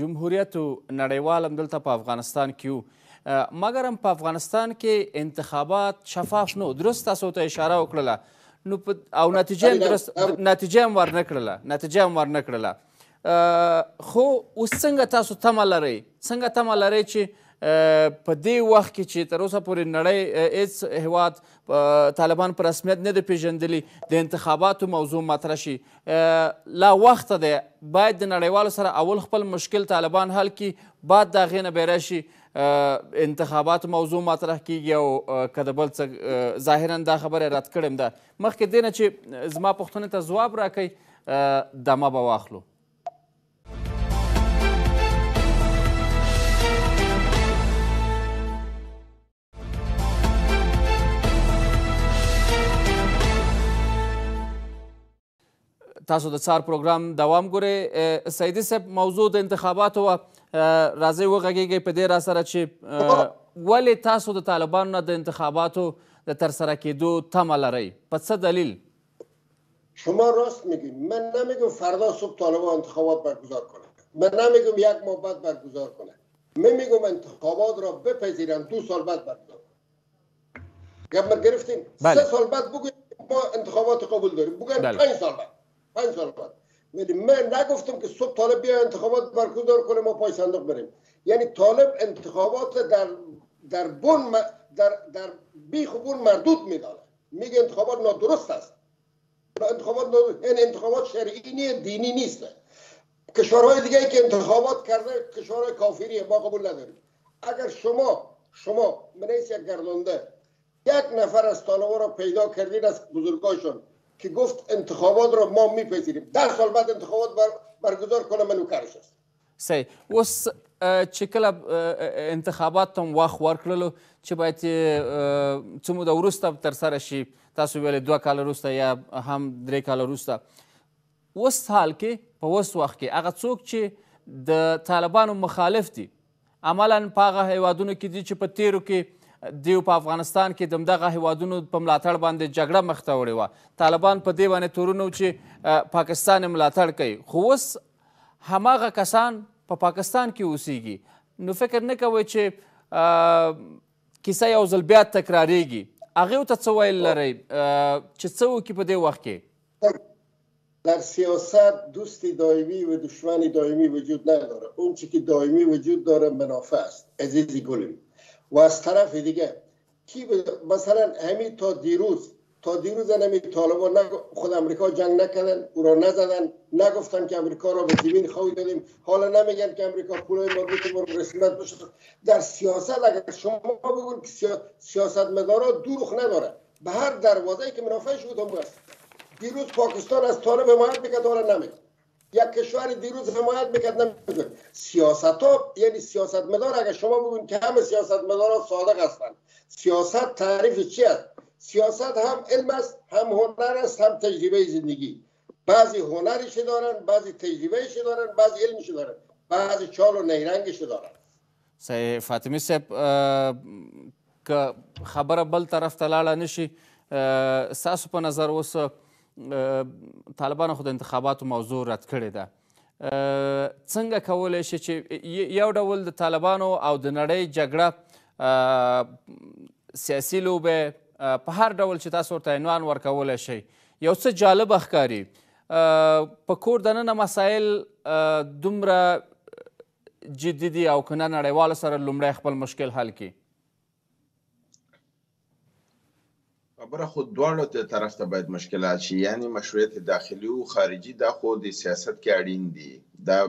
جمهوریت و نړیوال هم دلته په افغانستان کې و مګر هم په افغانستان کې انتخابات شفاف نو درست تاسو ته اشاره وکړله نو او نتیجه هم درست نتیجه هم ورنه کړله نتیجه هم ورنه کړله خو اوس څنګه تاسو تمه لرئ څنګه تمه لرئ چې په دې وخت کې چې تر اوسه پورې نړۍ هیڅ هیواد طالبان په رسمیت نه دی پیژندلی د انتخاباتو موضوع مطرح شي لا وخت دی باید د نړیوالو سره اول خپل مشکل طالبان حل کی بعد د هغې نه به راشي انتخابات موضوع مطرح کیږي او که د بل څه ظاهرا دا خبره رد کړم ده مخکې دې نه چې زما پوښتنې ته ځواب راکوي دمه به واخلو تاسو د څار پروګرام دوام ګورئ سیدي صاحب موضوع د انتخاباتو وه راځئ وغږېږئ په دې را سره چې ولې تاسو د طالبانو نه د انتخاباتو د ترسره کېدو تمه لرئ په څه دلیل شما راست میگید من نمیگم فردا صبح طالبان انتخابات برگزار کنه من نمیگم یک ماه بعد برگزار کنه من میگم انتخابات را بپذیرن دو سال بعد برگزار گپ ما گرفتیم بله. سه سال بعد بگویم ما انتخابات قبول داریم بگویم بله. پنج سال بعد پنج سال بعد ولی من نگفتم که صبح طالب بیا انتخابات برگزار کنه ما پای صندوق بریم یعنی طالب انتخابات در در بون در در بی مردود میداره میگه انتخابات نادرست است انتخابات این یعنی انتخابات شرعی دینی نیست کشورهای دیگه ای که انتخابات کرده کشورهای کافریه ما قبول نداریم اگر شما شما منیس یک گردنده یک نفر از طالبان را پیدا کردین از بزرگاشون. که گفت انتخابات را ما میپذیریم ده سال بعد انتخابات بر برگزار کنه منو کارش است صحیح اوس چې کله انتخابات ته وخت ورکړلو چې باید څه موده وروسته ترسره شي تاسو ویلې دوه کاله وروسته یا هم درې کاله وروسته اوس حال کې په اوس وخت کې هغه څوک چې د طالبانو مخالف دي عملاً په هغه هیوادونو کې دي چې په تیرو کې دیو په افغانستان کې دمدغه هیوادونو په ملاتړ باندې جګړه مخته وړې وه طالبان په دې باندې تورونه چې پاکستان ملاتړ کوي خو اوس هماغه کسان په پا پاکستان کې اوسېږي نو فکر نه کوئ چې کیسه یو ځل بیا تکرارېږي هغه ته څه ویل لرئ چې څه وکړي په دې وخت کې در سیاست دوست دائمی و دشمن دائمی وجود نداره اون چی که دائمی وجود داره منافع است عزیزی گلم و از طرف دیگه کی مثلا همین تا دیروز تا دیروز نمی طالبان خود امریکا جنگ نکردن او را نزدن نگفتن که امریکا را به زمین خواهی دادیم حالا نمیگن که امریکا پولای مربوط به رسمت بشه در سیاست اگر شما بگون که سیاست مدارا دروغ نداره به هر دروازه که منافع شد هم است دیروز پاکستان از طالب حمایت میکرد حالا نمیکرد یک کشور دیروز حمایت میکرد نمیکرد سیاست ها یعنی سیاست مدار اگر شما بگوین که همه سیاست مدار صادق هستند سیاست تعریف چی است سیاست هم علم است هم هنر است هم تجربه زندگی بعضی هنرش دارن بعضی تجربهش دارن بعضی علمش دارن بعضی چال و نیرنگش دارن صحیح فاطمی صاحب که خبره بل طرف ته لاړه نشي ستاسو په نظر اوس طالبانو خو د انتخاباتو موضوع رد کړې ده څنګه کولی شي چې یو ډول د طالبانو او د نړۍ جګړه سیاسي لوبه په هر ډول چې تاسو ورته عنوان ورکولی شئ یو څه جالبه ښکاري په کور دننه مسایل دومره جدي دي او کنه نړیوالو سره لومړی خپل مشکل حل کړي خبره خو دواړو ته طرف ته باید مشکلات شي یعنی مشروعیت داخلي او خارجي دا خو د سیاست کې اړین دي دا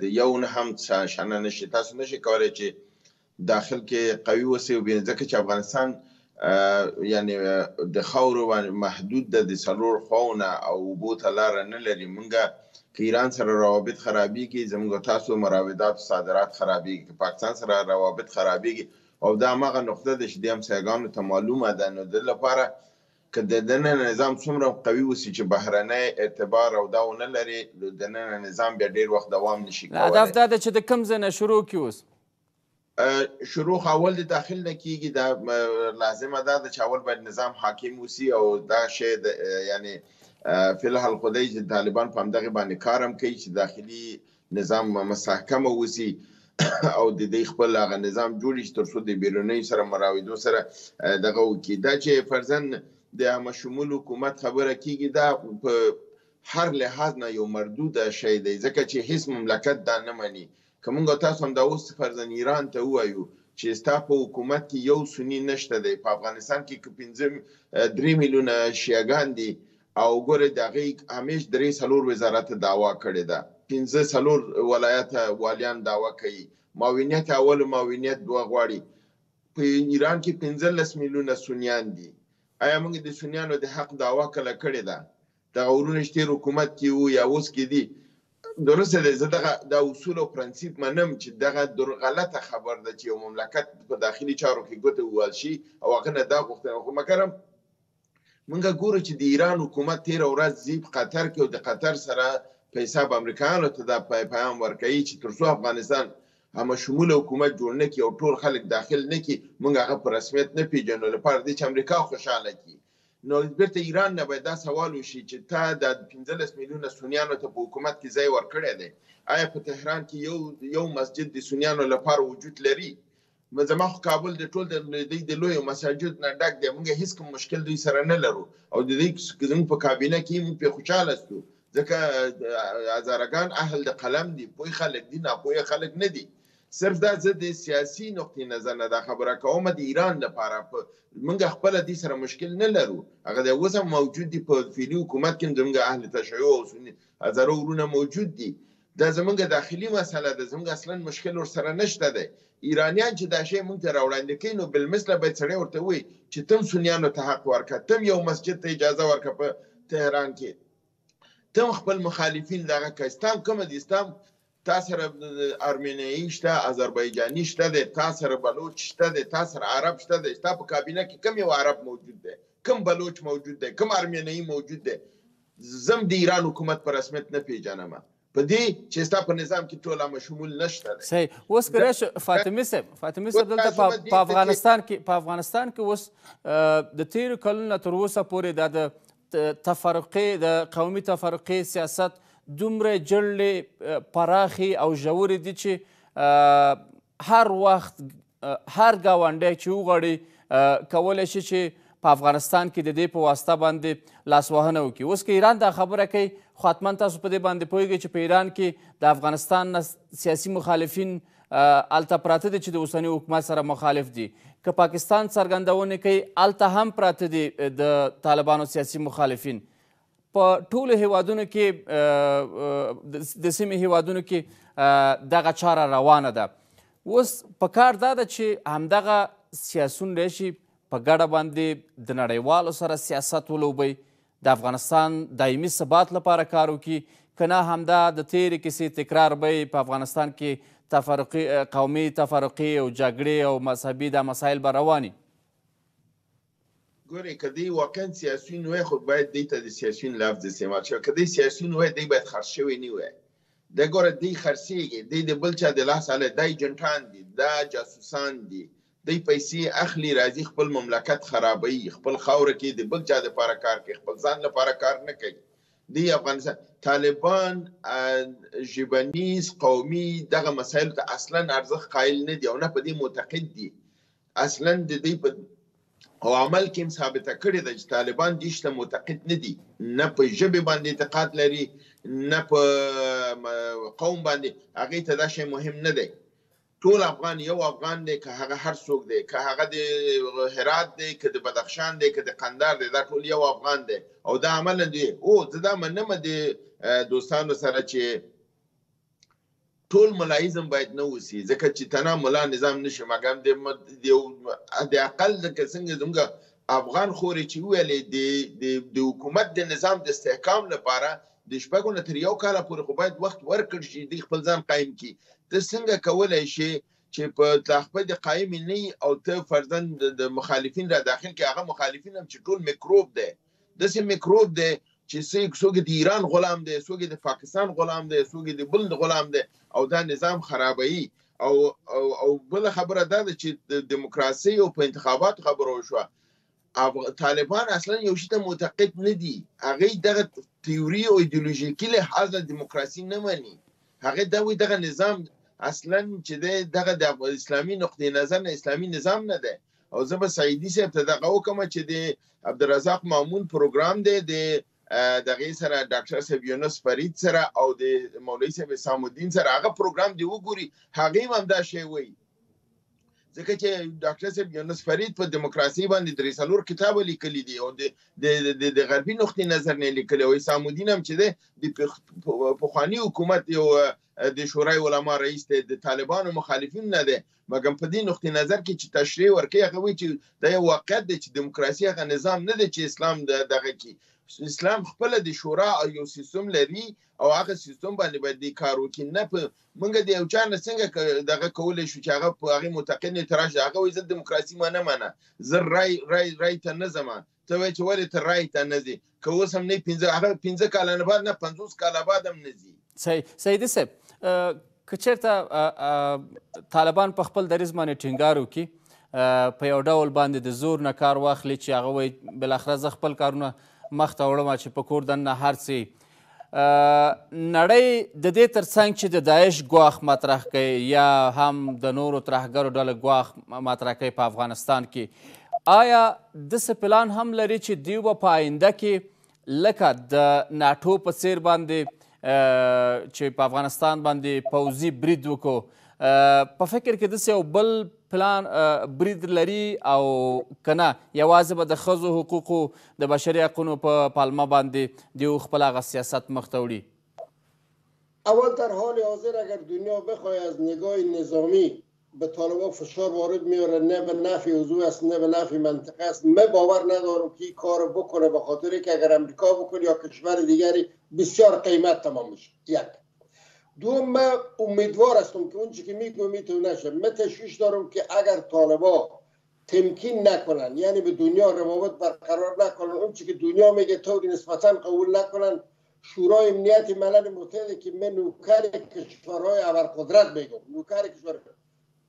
د یو نه هم شنه نشي تاسو نشي کولای چې داخل کې قوي اوسي او بیا ځکه چې افغانستان یعنی د خاورو باندې محدود ده د څلور خواونه او اوبو ته لار نه لري مونږه که ایران سره روابط خرابېږي زمونږ تاسو مراودات صادرات خرابېږي که پاکستان سره روابط خرابېږي او دا مغه نقطه ده چې د همسایګانو ته معلومه ده نو د لپاره که د دننه نظام څومره قوي وسی چې بهرنی اعتبار او دا ونه لري د دننه نظام بیا ډیر وخت دوام نشي کولی هدف دا ده چې د کوم ځای نه شروع کی اوس شروع خو اول د داخل نه کیږي دا لازمه ده چې اول باید نظام حاکم وسی او دا شی د یعنی فی الحال خو دی چې طالبان په همدغه باندې کار هم کوي چې داخلي نظام مستحکم وسی او د دې خپل هغه نظام جوړ شي تر څو د بیرونی سره مراودو سره دغه وکړي دا چې فرضاً د عامه شمول حکومت خبره کیږي دا په هر لحاظ نه یو مردود شی دی ځکه چې هیڅ مملکت دا نه مني که موږ او تاسو همدا اوس فرضاً ایران ته ووایو چې ستا په حکومت کې یو سني نشته دی، په افغانستان کې که پنځه درې میلیونه شیعه ګان دي او ګورئ د هغوی همیش درې څلور وزارته دعوا کړې ده، پنځه څلور ولایته والیان دعوا کوي، معاونیت اول او معاونیت دوه غواړي، په ایران کې پنځلس میلیونه سنیان دي، ایا موږ د سنیانو د حق دعوا کله کړې ده؟ دغه ورونه چې تېر حکومت کې وو یا اوس کې دي درسته دی زه دغه دا اصول او پرنسیپ منم چې دغه غلطه خبر ده چې یو مملکت په داخلي چارو کې ګوته ووهل شي او هغه نه دا غوښتنه خو مګر مونږ ګورو چې د ایران حکومت تیر ورځ زی په قطر کې او د قطر سره په حساب امریکایانو ته دا پیغام ورکړي چې ترڅو افغانستان هم شمول حکومت جوړ نه کی او ټول خلک داخل نه کی مونږ هغه په رسمیت نه پیژنو لپاره د چې امریکا خوشاله کی نو بیرته ایران نه باید دا سوال وشي چې تا دا پنځلس میلیونه سنیانو ته په حکومت کې ځای ورکړی دی، ایا په تهران کې یو یو مسجد د سنیانو لپاره وجود لري؟ زما خو کابل دی ټول د دوی د لویو مساجدو نه ډک دی، موږ هیڅ کوم مشکل دوی سره نه لرو او د دوی که زموږ په کابینه کې وي موږ پرې خوشحاله یستو، ځکه هزاره ګان اهل د قلم دي، پوه خلک دي، ناپوه خلک نه دي. صرف دا زه د سیاسی نقطی نظر نه دا خبره کوم د ایران لپاره په موږ خپل دی سره مشکل نه لرو هغه د اوس هم موجود دی په فعلی حکومت کې زموږ اهل تشیع او سنی هزاره ورونه موجود دی دا زموږ داخلی مسله ده زموږ اصلا مشکل ور سره نشته دی ایرانیان چې دا شی موږ ته راوړاندې کوي نو بالمثله باید سړی ورته وي چې تم سنیانو ته حق ورکړه تم یو مسجد ته اجازه ورکړه په تهران کې تم خپل مخالفین دغه کړه ستا هم کومه دي ستا هم تا سره ارمینیايي شته، اذربایجاني شته دی، تا سره بلوچ شته دی، تا سره عرب شته دی، ستا په کابینه کې کوم یو عرب موجود دی، کوم بلوچ موجود دی، کوم ارمینیايي موجود دی، زم د ایران حکومت په رسمیت نه پیژنم په دې چې ستا په نظام کې ټول عامه شمول نشته دی. صحیح اوس کولای شو فاطمي صاحب فاطمي صاحب دلته په افغانستان کې په افغانستان کې اوس د تیرو کلونو تر اوسه پورې دا د تفرقې د قومي تفرقې سیاست دومره جړلې پراخې او ژورې دي چې هر وخت هر ګاونډی چې وغواړي کولی شي چې په افغانستان کې د دې په واسطه باندې لاسوهنه وکړي اوس که ایران دا خبره کوي خو حتما تاسو په دې باندې پوهیږئ چې په ایران کې د افغانستان نه سیاسي مخالفین هلته پراته دي چې د اوسني حکومت سره مخالف دي که پاکستان څرګندونې کوي هلته هم پراته دي د طالبانو سیاسي مخالفین په ټولو هیوادونو کې د سیمې هیوادونو کې دغه چاره روانه ده اوس په کار دا ده چې همدغه سیاسون راشي په ګډه باندې د نړیوالو سره سیاست ولوبي د افغانستان دایمي ثبات لپاره کار وکړي، که نه همدا د تېرې کیسې تکرار به یې په افغانستان کې تفرقې، قومي تفرقې او جګړې او مذهبي دا مسایل به روان وي. ګورې که دی واقعا سیاسیون وای خو باید دی ته د سیاسیون لفظ استعمال شوای، که دی سیاسیون وای دی باید خرڅ شوی نه وای. د ګوره دی خرڅېږي، دی د بل چا د لاس اله، دا ایجنټان دي، دا جاسوسان دي، دی پیسی اخلی راځی خپل مملکت خرابوی خپل خاوره کی د بل چا لپاره کار کوی خپل ځان لپاره کار نه کوی دی افغانستان طالبان ژبنیز قومی دغه مسایلو ته اصلا ارزښت قایل نه دی او نه په دی معتقد دی اصلا د دی په او عمل کې هم ثابته کړې ده چې طالبان دیش ته معتقد نه دي نه په ژبه باندې اعتقاد لري نه په قوم باندې هغه ته دا شی مهم نه دی ټول افغان یو افغان دی که هغه هر څوک دی که هغه د هرات دی که د بدخشان دی که د قندار دی دا ټول یو افغان دی او دا عملا دی او زه دا منم د دوستانو سره چې ټول ملایزم باید نه وسی ځکه چې تنا ملا نظام نشي مګم د یو د اقل ځکه څنګه زموږ افغان خورې چې ویلې د د حکومت د نظام د استحکام لپاره د شپږو نه تر یو کاله پورې خو باید وخت ورکړ شي دوی خپل ځان قایم کړي ته څنګه کولای شي چې په لا خپل د قایم نه او ته فرضاً د مخالفین را داخل کې هغه مخالفین هم چې ټول میکروب دی داسې میکروب دی چې څوک د ایران غلام دی څوک د پاکستان غلام دی څوک د بل غلام دی او دا نظام خرابوي او او بل خبره دا ده چې د دیموکراسي او په انتخابات خبرو شو طالبان اصلا یو شي ته معتقد نه دي هغه دغه تیوري او ایدئولوژیکي لحاظ له دیموکراسي نه مني هغه دا وایي دغه نظام اصلا چې دی دغه د اسلامي نقطې نظر نه اسلامي نظام نه دی او زه به سعیدي صاحب ته دغه وکړم چې د عبدالرزاق مامون پروګرام دی د دغه سره ډاکټر صاحب یونس فرید سره او د مولوی صاحب حسام الدین سره هغه پروګرام دی وګوري هغه هم دا شی وایي ځکه چې ډاکټر صاحب یونس فرید په دیموکراسي باندې درې څلور کتاب لیکلي دي او د د غربي نقطې نظر نه لیکلي او حسام الدین هم چې دی د پخواني حکومت یو د شورای علما رئیس ته د طالبانو مخالفین نه دی مګم په دې نقطې نظر کې چې تشریح ورکړي هغه وایي چې دا یو واقعیت دی چې دیموکراسي هغه نظام نه دی چې اسلام دغه کې اسلام خپل د شورا او یو سیستم لري او هغه سیستم باندې باید د کار وکړي نه په موږ د یو چا نه څنګه دغه کولی شو چې هغه په هغې متقین اعتراض هغه وایي زه دیموکراسي منه منه زه رای رای رای ته نه ځمه ته وای چې ولې ته رای ته نه ځې که اوس هم نه پنځه هغه پنځه کاله نه بعد نه پنځوس کاله بعد هم نه ځي صحیح سیدي صاحب که چېرته طالبان په خپل دریځ باندې ټینګار وکړي په یو ډول باندې د زور نه کار واخلي چې هغه وایي بلاخره زه خپل کارونه مخته وړم چې په کور دننه هر څه نړۍ د دې ترڅنګ چې د داعش ګواښ مطرح کوي یا هم د نورو ترهګرو ډلو ګواښ مطرح کوي په افغانستان کې آیا داسې پلان هم لري چې دوی به په آینده کې لکه د ناټو په څیر باندې چې په افغانستان باندې پوځي برید وکړو په فکر کې داسې یو بل پلان برید لري او که نه یوازې به د ښځو حقوقو د بشري حقونو په پلمه باندې دیو خپل هغه سیاست مخته وړي؟ اول در حال حاضر اگر دنیا بخواهد از نگاه نظامی به طالبان فشار وارد میاره نه به نفع اوضوع است نه به نفع منطقه است من باور ندارم که این کار بکنه به خاطر که اگر امریکا بکنه یا کشور دیگری بسیار قیمت تمام میشه یک دوم من امیدوار هستم که اونچه که میگم میتونه نشه من تشویش دارم که اگر طالبا تمکین نکنن یعنی به دنیا روابط برقرار نکنن اونچه که دنیا میگه طوری نسبتا قبول نکنن شورای امنیت ملل متحد که من نوکر کشورهای ابرقدرت میگم نوکر کشور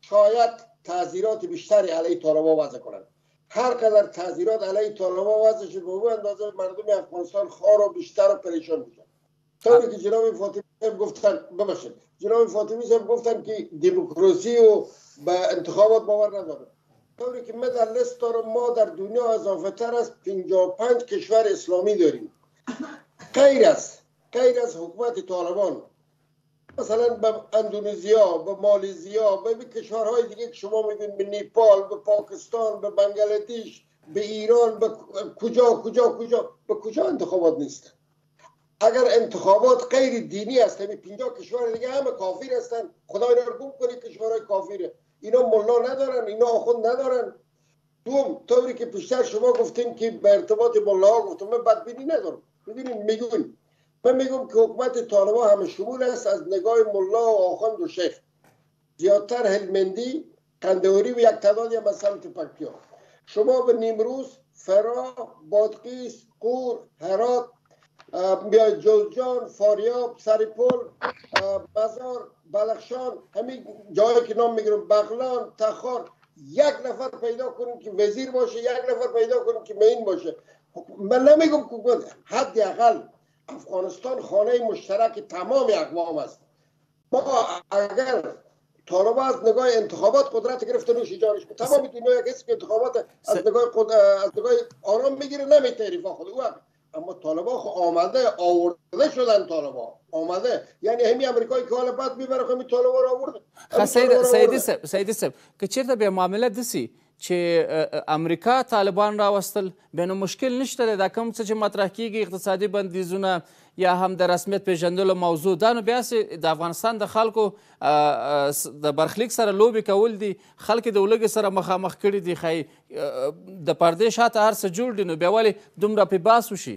شاید تعذیرات بیشتری علیه طالبا وضع کنن هر قدر تعذیرات علیه طالبا وضع شد به اندازه مردم افغانستان خوار و بیشتر و پریشان میشن طوری که جناب فاطمی هم گفتن ببخشید جناب فاطمی گفتن که دموکراسی و به انتخابات باور نداره طوری که من در لست دارم ما در دنیا اضافه تر از 55 کشور اسلامی داریم غیر از غیر از حکومت طالبان مثلا به اندونزیا به مالزیا به کشورهای دیگه که شما میگین به نیپال به پاکستان به بنگلادش، به ایران به کجا کجا کجا به کجا انتخابات نیست اگر انتخابات غیر دینی است یعنی همین 50 کشور دیگه همه کافر هستن خدا اینا رو گم کنید کشورهای کافیره، اینا ملا ندارن اینا آخوند ندارن دوم طوری که پیشتر شما گفتیم که به ارتباط ملا گفتم من بدبینی ندارم ببینید میگون من میگم که حکومت طالبا همه شمول است از نگاه ملا و آخوند و شیخ زیادتر هلمندی قندهوری و یک تعدادی هم از سمت پکتیا شما به نیمروز فرا بادقیس قور هرات جوزجان فاریاب سریپل بزار، بلخشان همین جایی که نام میگیرم بغلان تخار یک نفر پیدا کنیم که وزیر باشه یک نفر پیدا کنیم که مین باشه من نمیگم که اقل، افغانستان خانه مشترک تمام اقوام است با اگر طالب از نگاه انتخابات قدرت گرفته نوش جانش به تمام دنیا کسی که انتخابات از نگاه قد... از نگاه آرام میگیره نمی تعریف خود او اما طالبا خو آمده آورده شدن طالبا آمده یعنی همین امریکایی که حالا بعد میبره خو طالبا رو آورده خب، سید سیدی سب سیدی سب که چرته به معامله دسی چه امریکا طالبان راوستل بیا نو مشکل نشته دی دا کوم څه چې مطرح کیږي اقتصادي بندیزونه یا هم د رسمیت پیژندلو موضوع دا نو بیا د افغانستان د خلکو د برخلیک سره لوبې کول دي خلک د ولګې سره مخامخ کړي دي ښایي د پردې شاته هر څه جوړ دي نو بیا ولې دومره پې باس وشي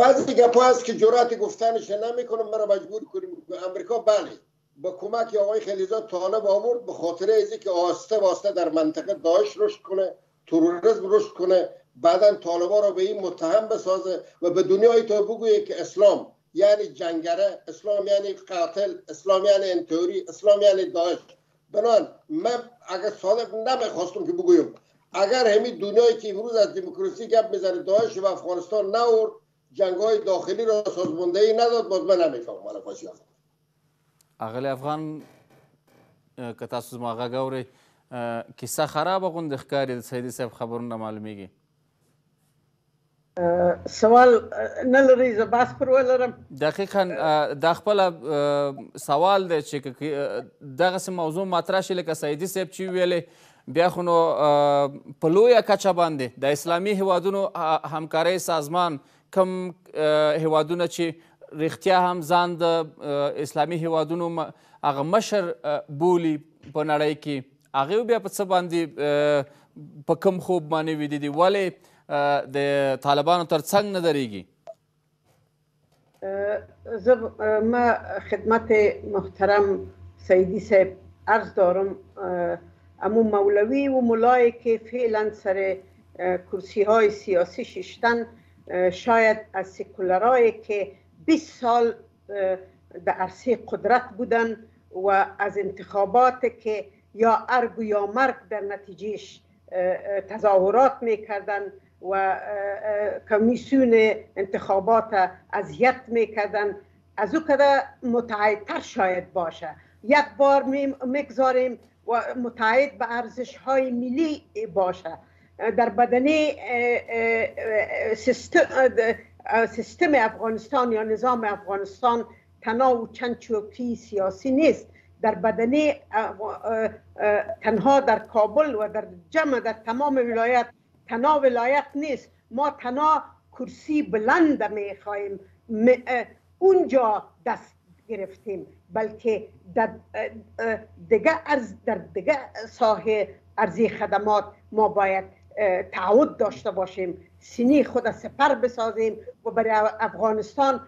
بعضی گپ هست که جرات گفتنش نمی کنم مرا مجبور کنیم امریکا بله با کمک آقای خلیزا طالب آورد به خاطر ازی که آسته واسته در منطقه داعش رشد کنه تروریسم رشد کنه بعدا طالبا را به این متهم بسازه و به دنیای تو بگویه که اسلام یعنی جنگره اسلام یعنی قاتل اسلام یعنی انتوری اسلام یعنی داعش بنان من اگر صادق نمیخواستم که بگویم اگر همین دنیایی که امروز از دموکراسی گپ میزنه داعش و افغانستان نورد جنگ های داخلی را سازماندهی نداد باز من نمیفهمم اغلی افغان که تاسو زما غږ اورئ کیسه خرابه غوندې ښکاري د سیدي صاحب خبرونه معلومیږي سوال نه لري زه باس پر ولرم دقیقا دا خپل سوال دی چې دغه سم موضوع مطرح شي لکه سیدي صاحب چې ویلې بیا خو نو په لویه کچه باندې د اسلامي هیوادونو همکارۍ سازمان کوم هېوادونه چې رښتیا هم ځان د اسلامي هېوادونو هغه مشر بولي په نړۍ کې هغه بیا په څه باندې په کم خوب باندې ویدي دي ولې د طالبانو تر څنګ نه درېږي زه ما خدمت محترم سیدی صاحب عرض دارم امو مولوی و ملای که فعلا سر کرسی های سیاسی ششتن شاید از سکولرایی که 20 سال در عرصه قدرت بودن و از انتخابات که یا ارگ یا مرگ در نتیجهش تظاهرات میکردن و کمیسیون انتخابات اذیت میکردن از او کده متعید تر شاید باشه یک بار میگذاریم و متعید به ارزش های ملی باشه در بدنی سیستم افغانستان یا نظام افغانستان تنها و چند چوکی سیاسی نیست در بدنی تنها در کابل و در جمع در تمام ولایت تنها ولایت نیست ما تنها کرسی بلند می اونجا دست گرفتیم بلکه در دیگه ارز در دیگه ساحه ارزی خدمات ما باید تعود داشته باشیم سینه خود از سپر بسازیم و برای افغانستان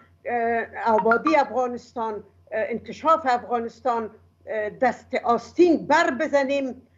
آبادی افغانستان انکشاف افغانستان دست آستین بر بزنیم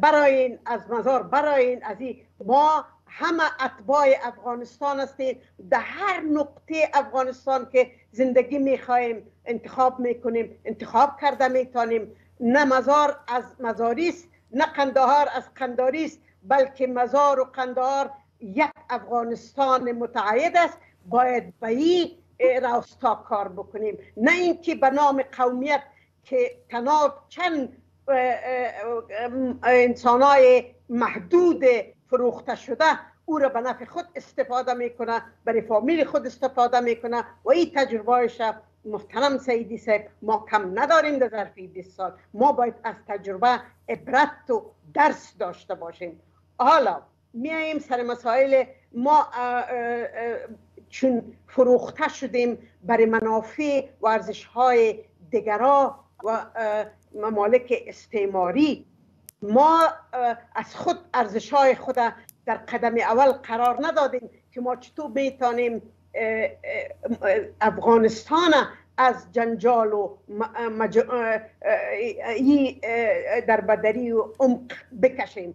براین از مزار براین از این ما همه اتباع افغانستان هستیم در هر نقطه افغانستان که زندگی خواهیم انتخاب میکنیم انتخاب کرده میتانیم نه مزار از مزاریست نه قندهار از قنداریست بلکه مزار و قندهار یک افغانستان متعاید است باید به این راستا کار بکنیم نه اینکه به نام قومیت که تنها چند انسان های محدود فروخته شده او را به نفع خود استفاده میکنه برای فامیل خود استفاده میکنه و این تجربه شب محترم سیدی صاحب ما کم نداریم در ظرف 20 سال ما باید از تجربه عبرت و درس داشته باشیم حالا میاییم سر مسائل ما چون فروخته شدیم برای منافع و ارزش های دیگرا و ممالک استعماری ما از خود ارزش های خود در قدم اول قرار ندادیم که ما چطور بیتانیم افغانستان از جنجال و در بدری و عمق بکشیم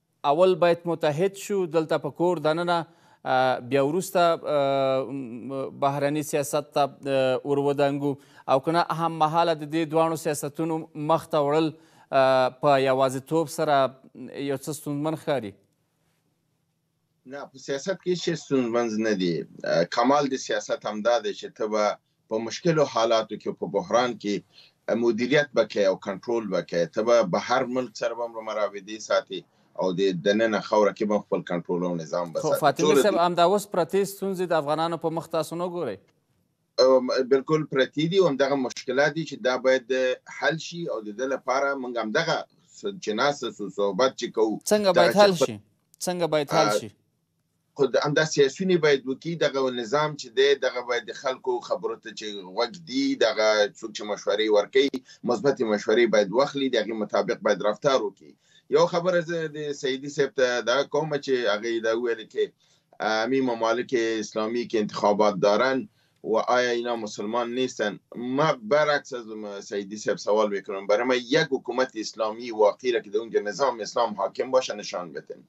اول باید متحد شو دلته په کور دننه بیا وروسته بهرني سیاست ته ورودانګو او کنه هم مهاله د دې دواړو سیاستونو مخ ته وړل په یوازیتوب سره یو څه ستونزمن ښکاري نه په سیاست کې هیڅ ستونزمن نه دي کمال د سیاست همدا دی چې ته به په مشکلو حالاتو کې په بحران کې مدیریت به کوي او کنټرول به کوي ته به بهر ملک سره به هم مراودې ساتي او د دننه خوره کې به خپل کنټرول او نظام به ساتي خو فاطمي صاحب همدا اوس پرتې ستونزې د افغانانو په مخ تاسو نه ګورئ بالکل پرتی دي هم دغه مشکلات دي چې دا باید حل شي او د دې لپاره موږ هم دغه چې ناسه سو صحبت چې کوو څنګه باید حل شي څنګه باید حل شي خو همدا سیاسونې باید وکړي دغه نظام چې دی دغه باید د خلکو خبرو ته چې غوږ دي دغه څوک چې مشورې ورکوي مثبتې مشورې باید واخلي د هغې مطابق باید رفتار وکړي یو خبره زه د سیدي صاحب ته دا کوم چې هغه یې دا ویل کې همین ممالک اسلامی که انتخابات دارن و آیا اینا مسلمان نیستن ما برعکس از سیدی صاحب سوال میکنم برای ما یک حکومت اسلامی واقعی را که در اونجا نظام اسلام حاکم باشه نشان بتن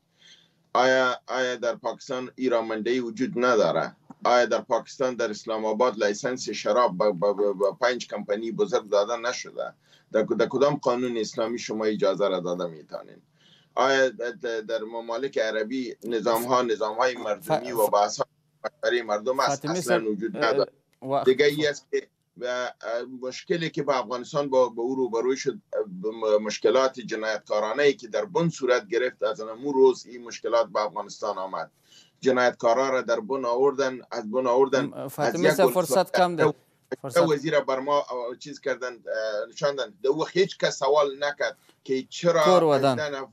آیا آیا در پاکستان ایرا منډی وجود نداره آیا در پاکستان در اسلام آباد لایسنس شراب با, با, با, با پنج کمپنی بزرگ داده نشده در, در کدام قانون اسلامی شما اجازه را داده میتانین آیا در ممالک عربی نظام ها نظام های مردمی و بحث های مردم است اصلا وجود نداره دیگه ای است که و مشکلی که به افغانستان با به او روبروی شد مشکلات جنایتکارانه ای که در بن صورت گرفت از همون روز این مشکلات به افغانستان آمد جنایتکارا را در بن آوردن از بن آوردن فاطمه از فرصت کم ده فرصت وزیر بر ما چیز کردن نشاندن ده وقت هیچ کس سوال نکرد که چرا اجدن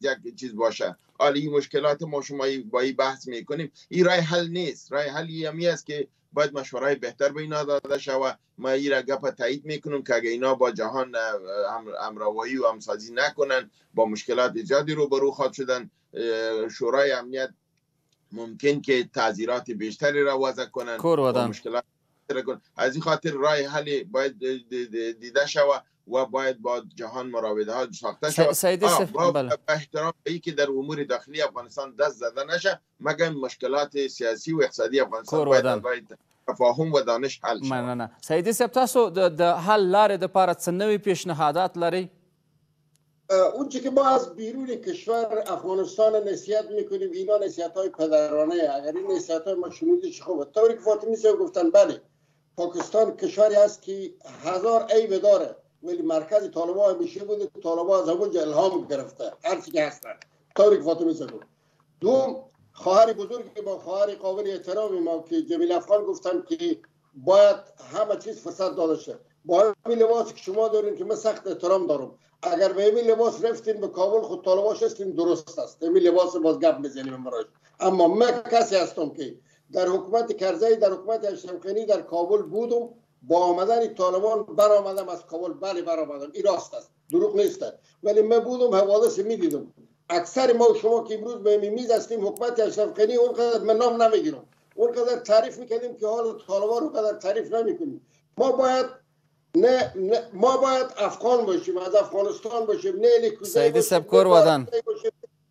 یک چیز باشه حالا این مشکلات ما شما با این بحث میکنیم این رای حل نیست رای حل یمی است که باید مشورای بهتر به اینا داده شوه ما ای را گپ تایید میکنم که اگه اینا با جهان امروایی و همسازی نکنن با مشکلات زیادی روبرو خواهد شدن شورای امنیت ممکن که تعذیرات بیشتری را وضع کنن با مشکلات از این خاطر رای حل باید دیده شوه و باید با جهان مراوده ها ساخته شود بله. احترام به که در امور داخلی افغانستان دست زده نشه مګر مشکلات سیاسي او اقتصادي افغانستان باید باید تفاهم و دانش حل شي مننه سیدي صاحب تاسو د حل لارې لپاره څه نوي پیشنهادات لرئ اونچه که ما از بیرون کشور افغانستان نصیحت میکنیم اینا نصیحت های پدرانه اگر این نصیحت های ما شنیده چه خوبه طوری که فاطمی صاحب گفتن بله پاکستان کشوری است که هزار عیب داره ولی مرکز طالبان همیشه بوده طالبان از همونجا الهام گرفته هرچی که هستن طوری که فاطمی صاحب دوم خواهر بزرگ با خواهر قابل احترام ما که جمیل افغان گفتن که باید همه چیز فساد داده شه با این لباس که شما دارین که من سخت احترام دارم اگر به همین لباس رفتین به کابل خود طالبا شستین درست است این لباس باز گپ میزنیم اما من کسی هستم که در حکومت کرزی در حکومت اشرف در کابل بودم با آمدن طالبان برآمدم از کابل بله برآمدم این راست است دروغ نیست ولی من بودم حوادث دیدم. اکثر ما شما که امروز به میز هستیم حکومت اشرف غنی اونقدر من نام نمیگیرم اونقدر تعریف میکنیم که حال طالبان رو قدر تعریف نمیکنیم ما باید نه, ما باید افغان باشیم از افغانستان باشیم نه سید سبکور ودان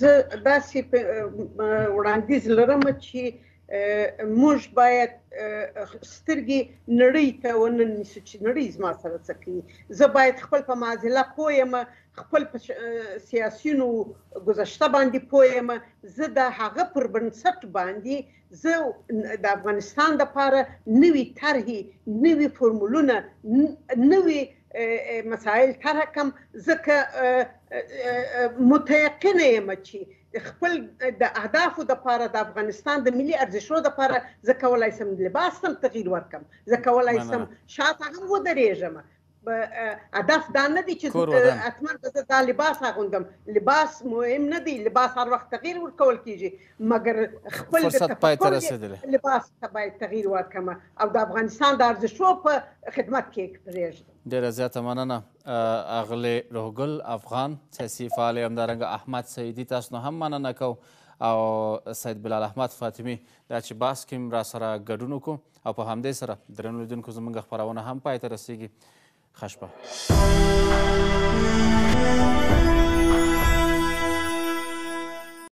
زه داسې وړاندیز لرم چې موږ باید سترګې نړۍ ته ونه نیسو چې نړۍ زما سره څه کوي زه باید خپل په معضله پوه یم خپل په سیاسیونو ګذشته باندې پوه یم زه د هغه پر بنسټ باندې زه د افغانستان د پاره نوی طرحې نوی فرمولونه نوی مسائل طرح کم ځکه متيقن یم چې خپل د اهدافو د پاره د افغانستان د ملي ارزښتو د پاره زه کولای سم لباس تم تغیر ورکم زه کولای سم شاته هم ودرېږم هدف دا نه دی چې حتما زه دا لباس اغوندم لباس مهم نه دی لباس هر وخت تغییر ورکول کیږي مګر خپل د تفکر لباس ته باید تغییر ورکړم او د افغانستان د ارزښتو په خدمت کې پرېږدم ډېره زیاته مننه اغلې روحګل افغان سیاسي فعال همدارنګه احمد سعیدي تاسو نه هم مننه کوم او سید بلال احمد فاطمي دا چې باس کې را سره ګډون وکړو او په همدې سره درنو لیدونکو زمونږ خپرونه هم پای ته رسیږي ښه شپه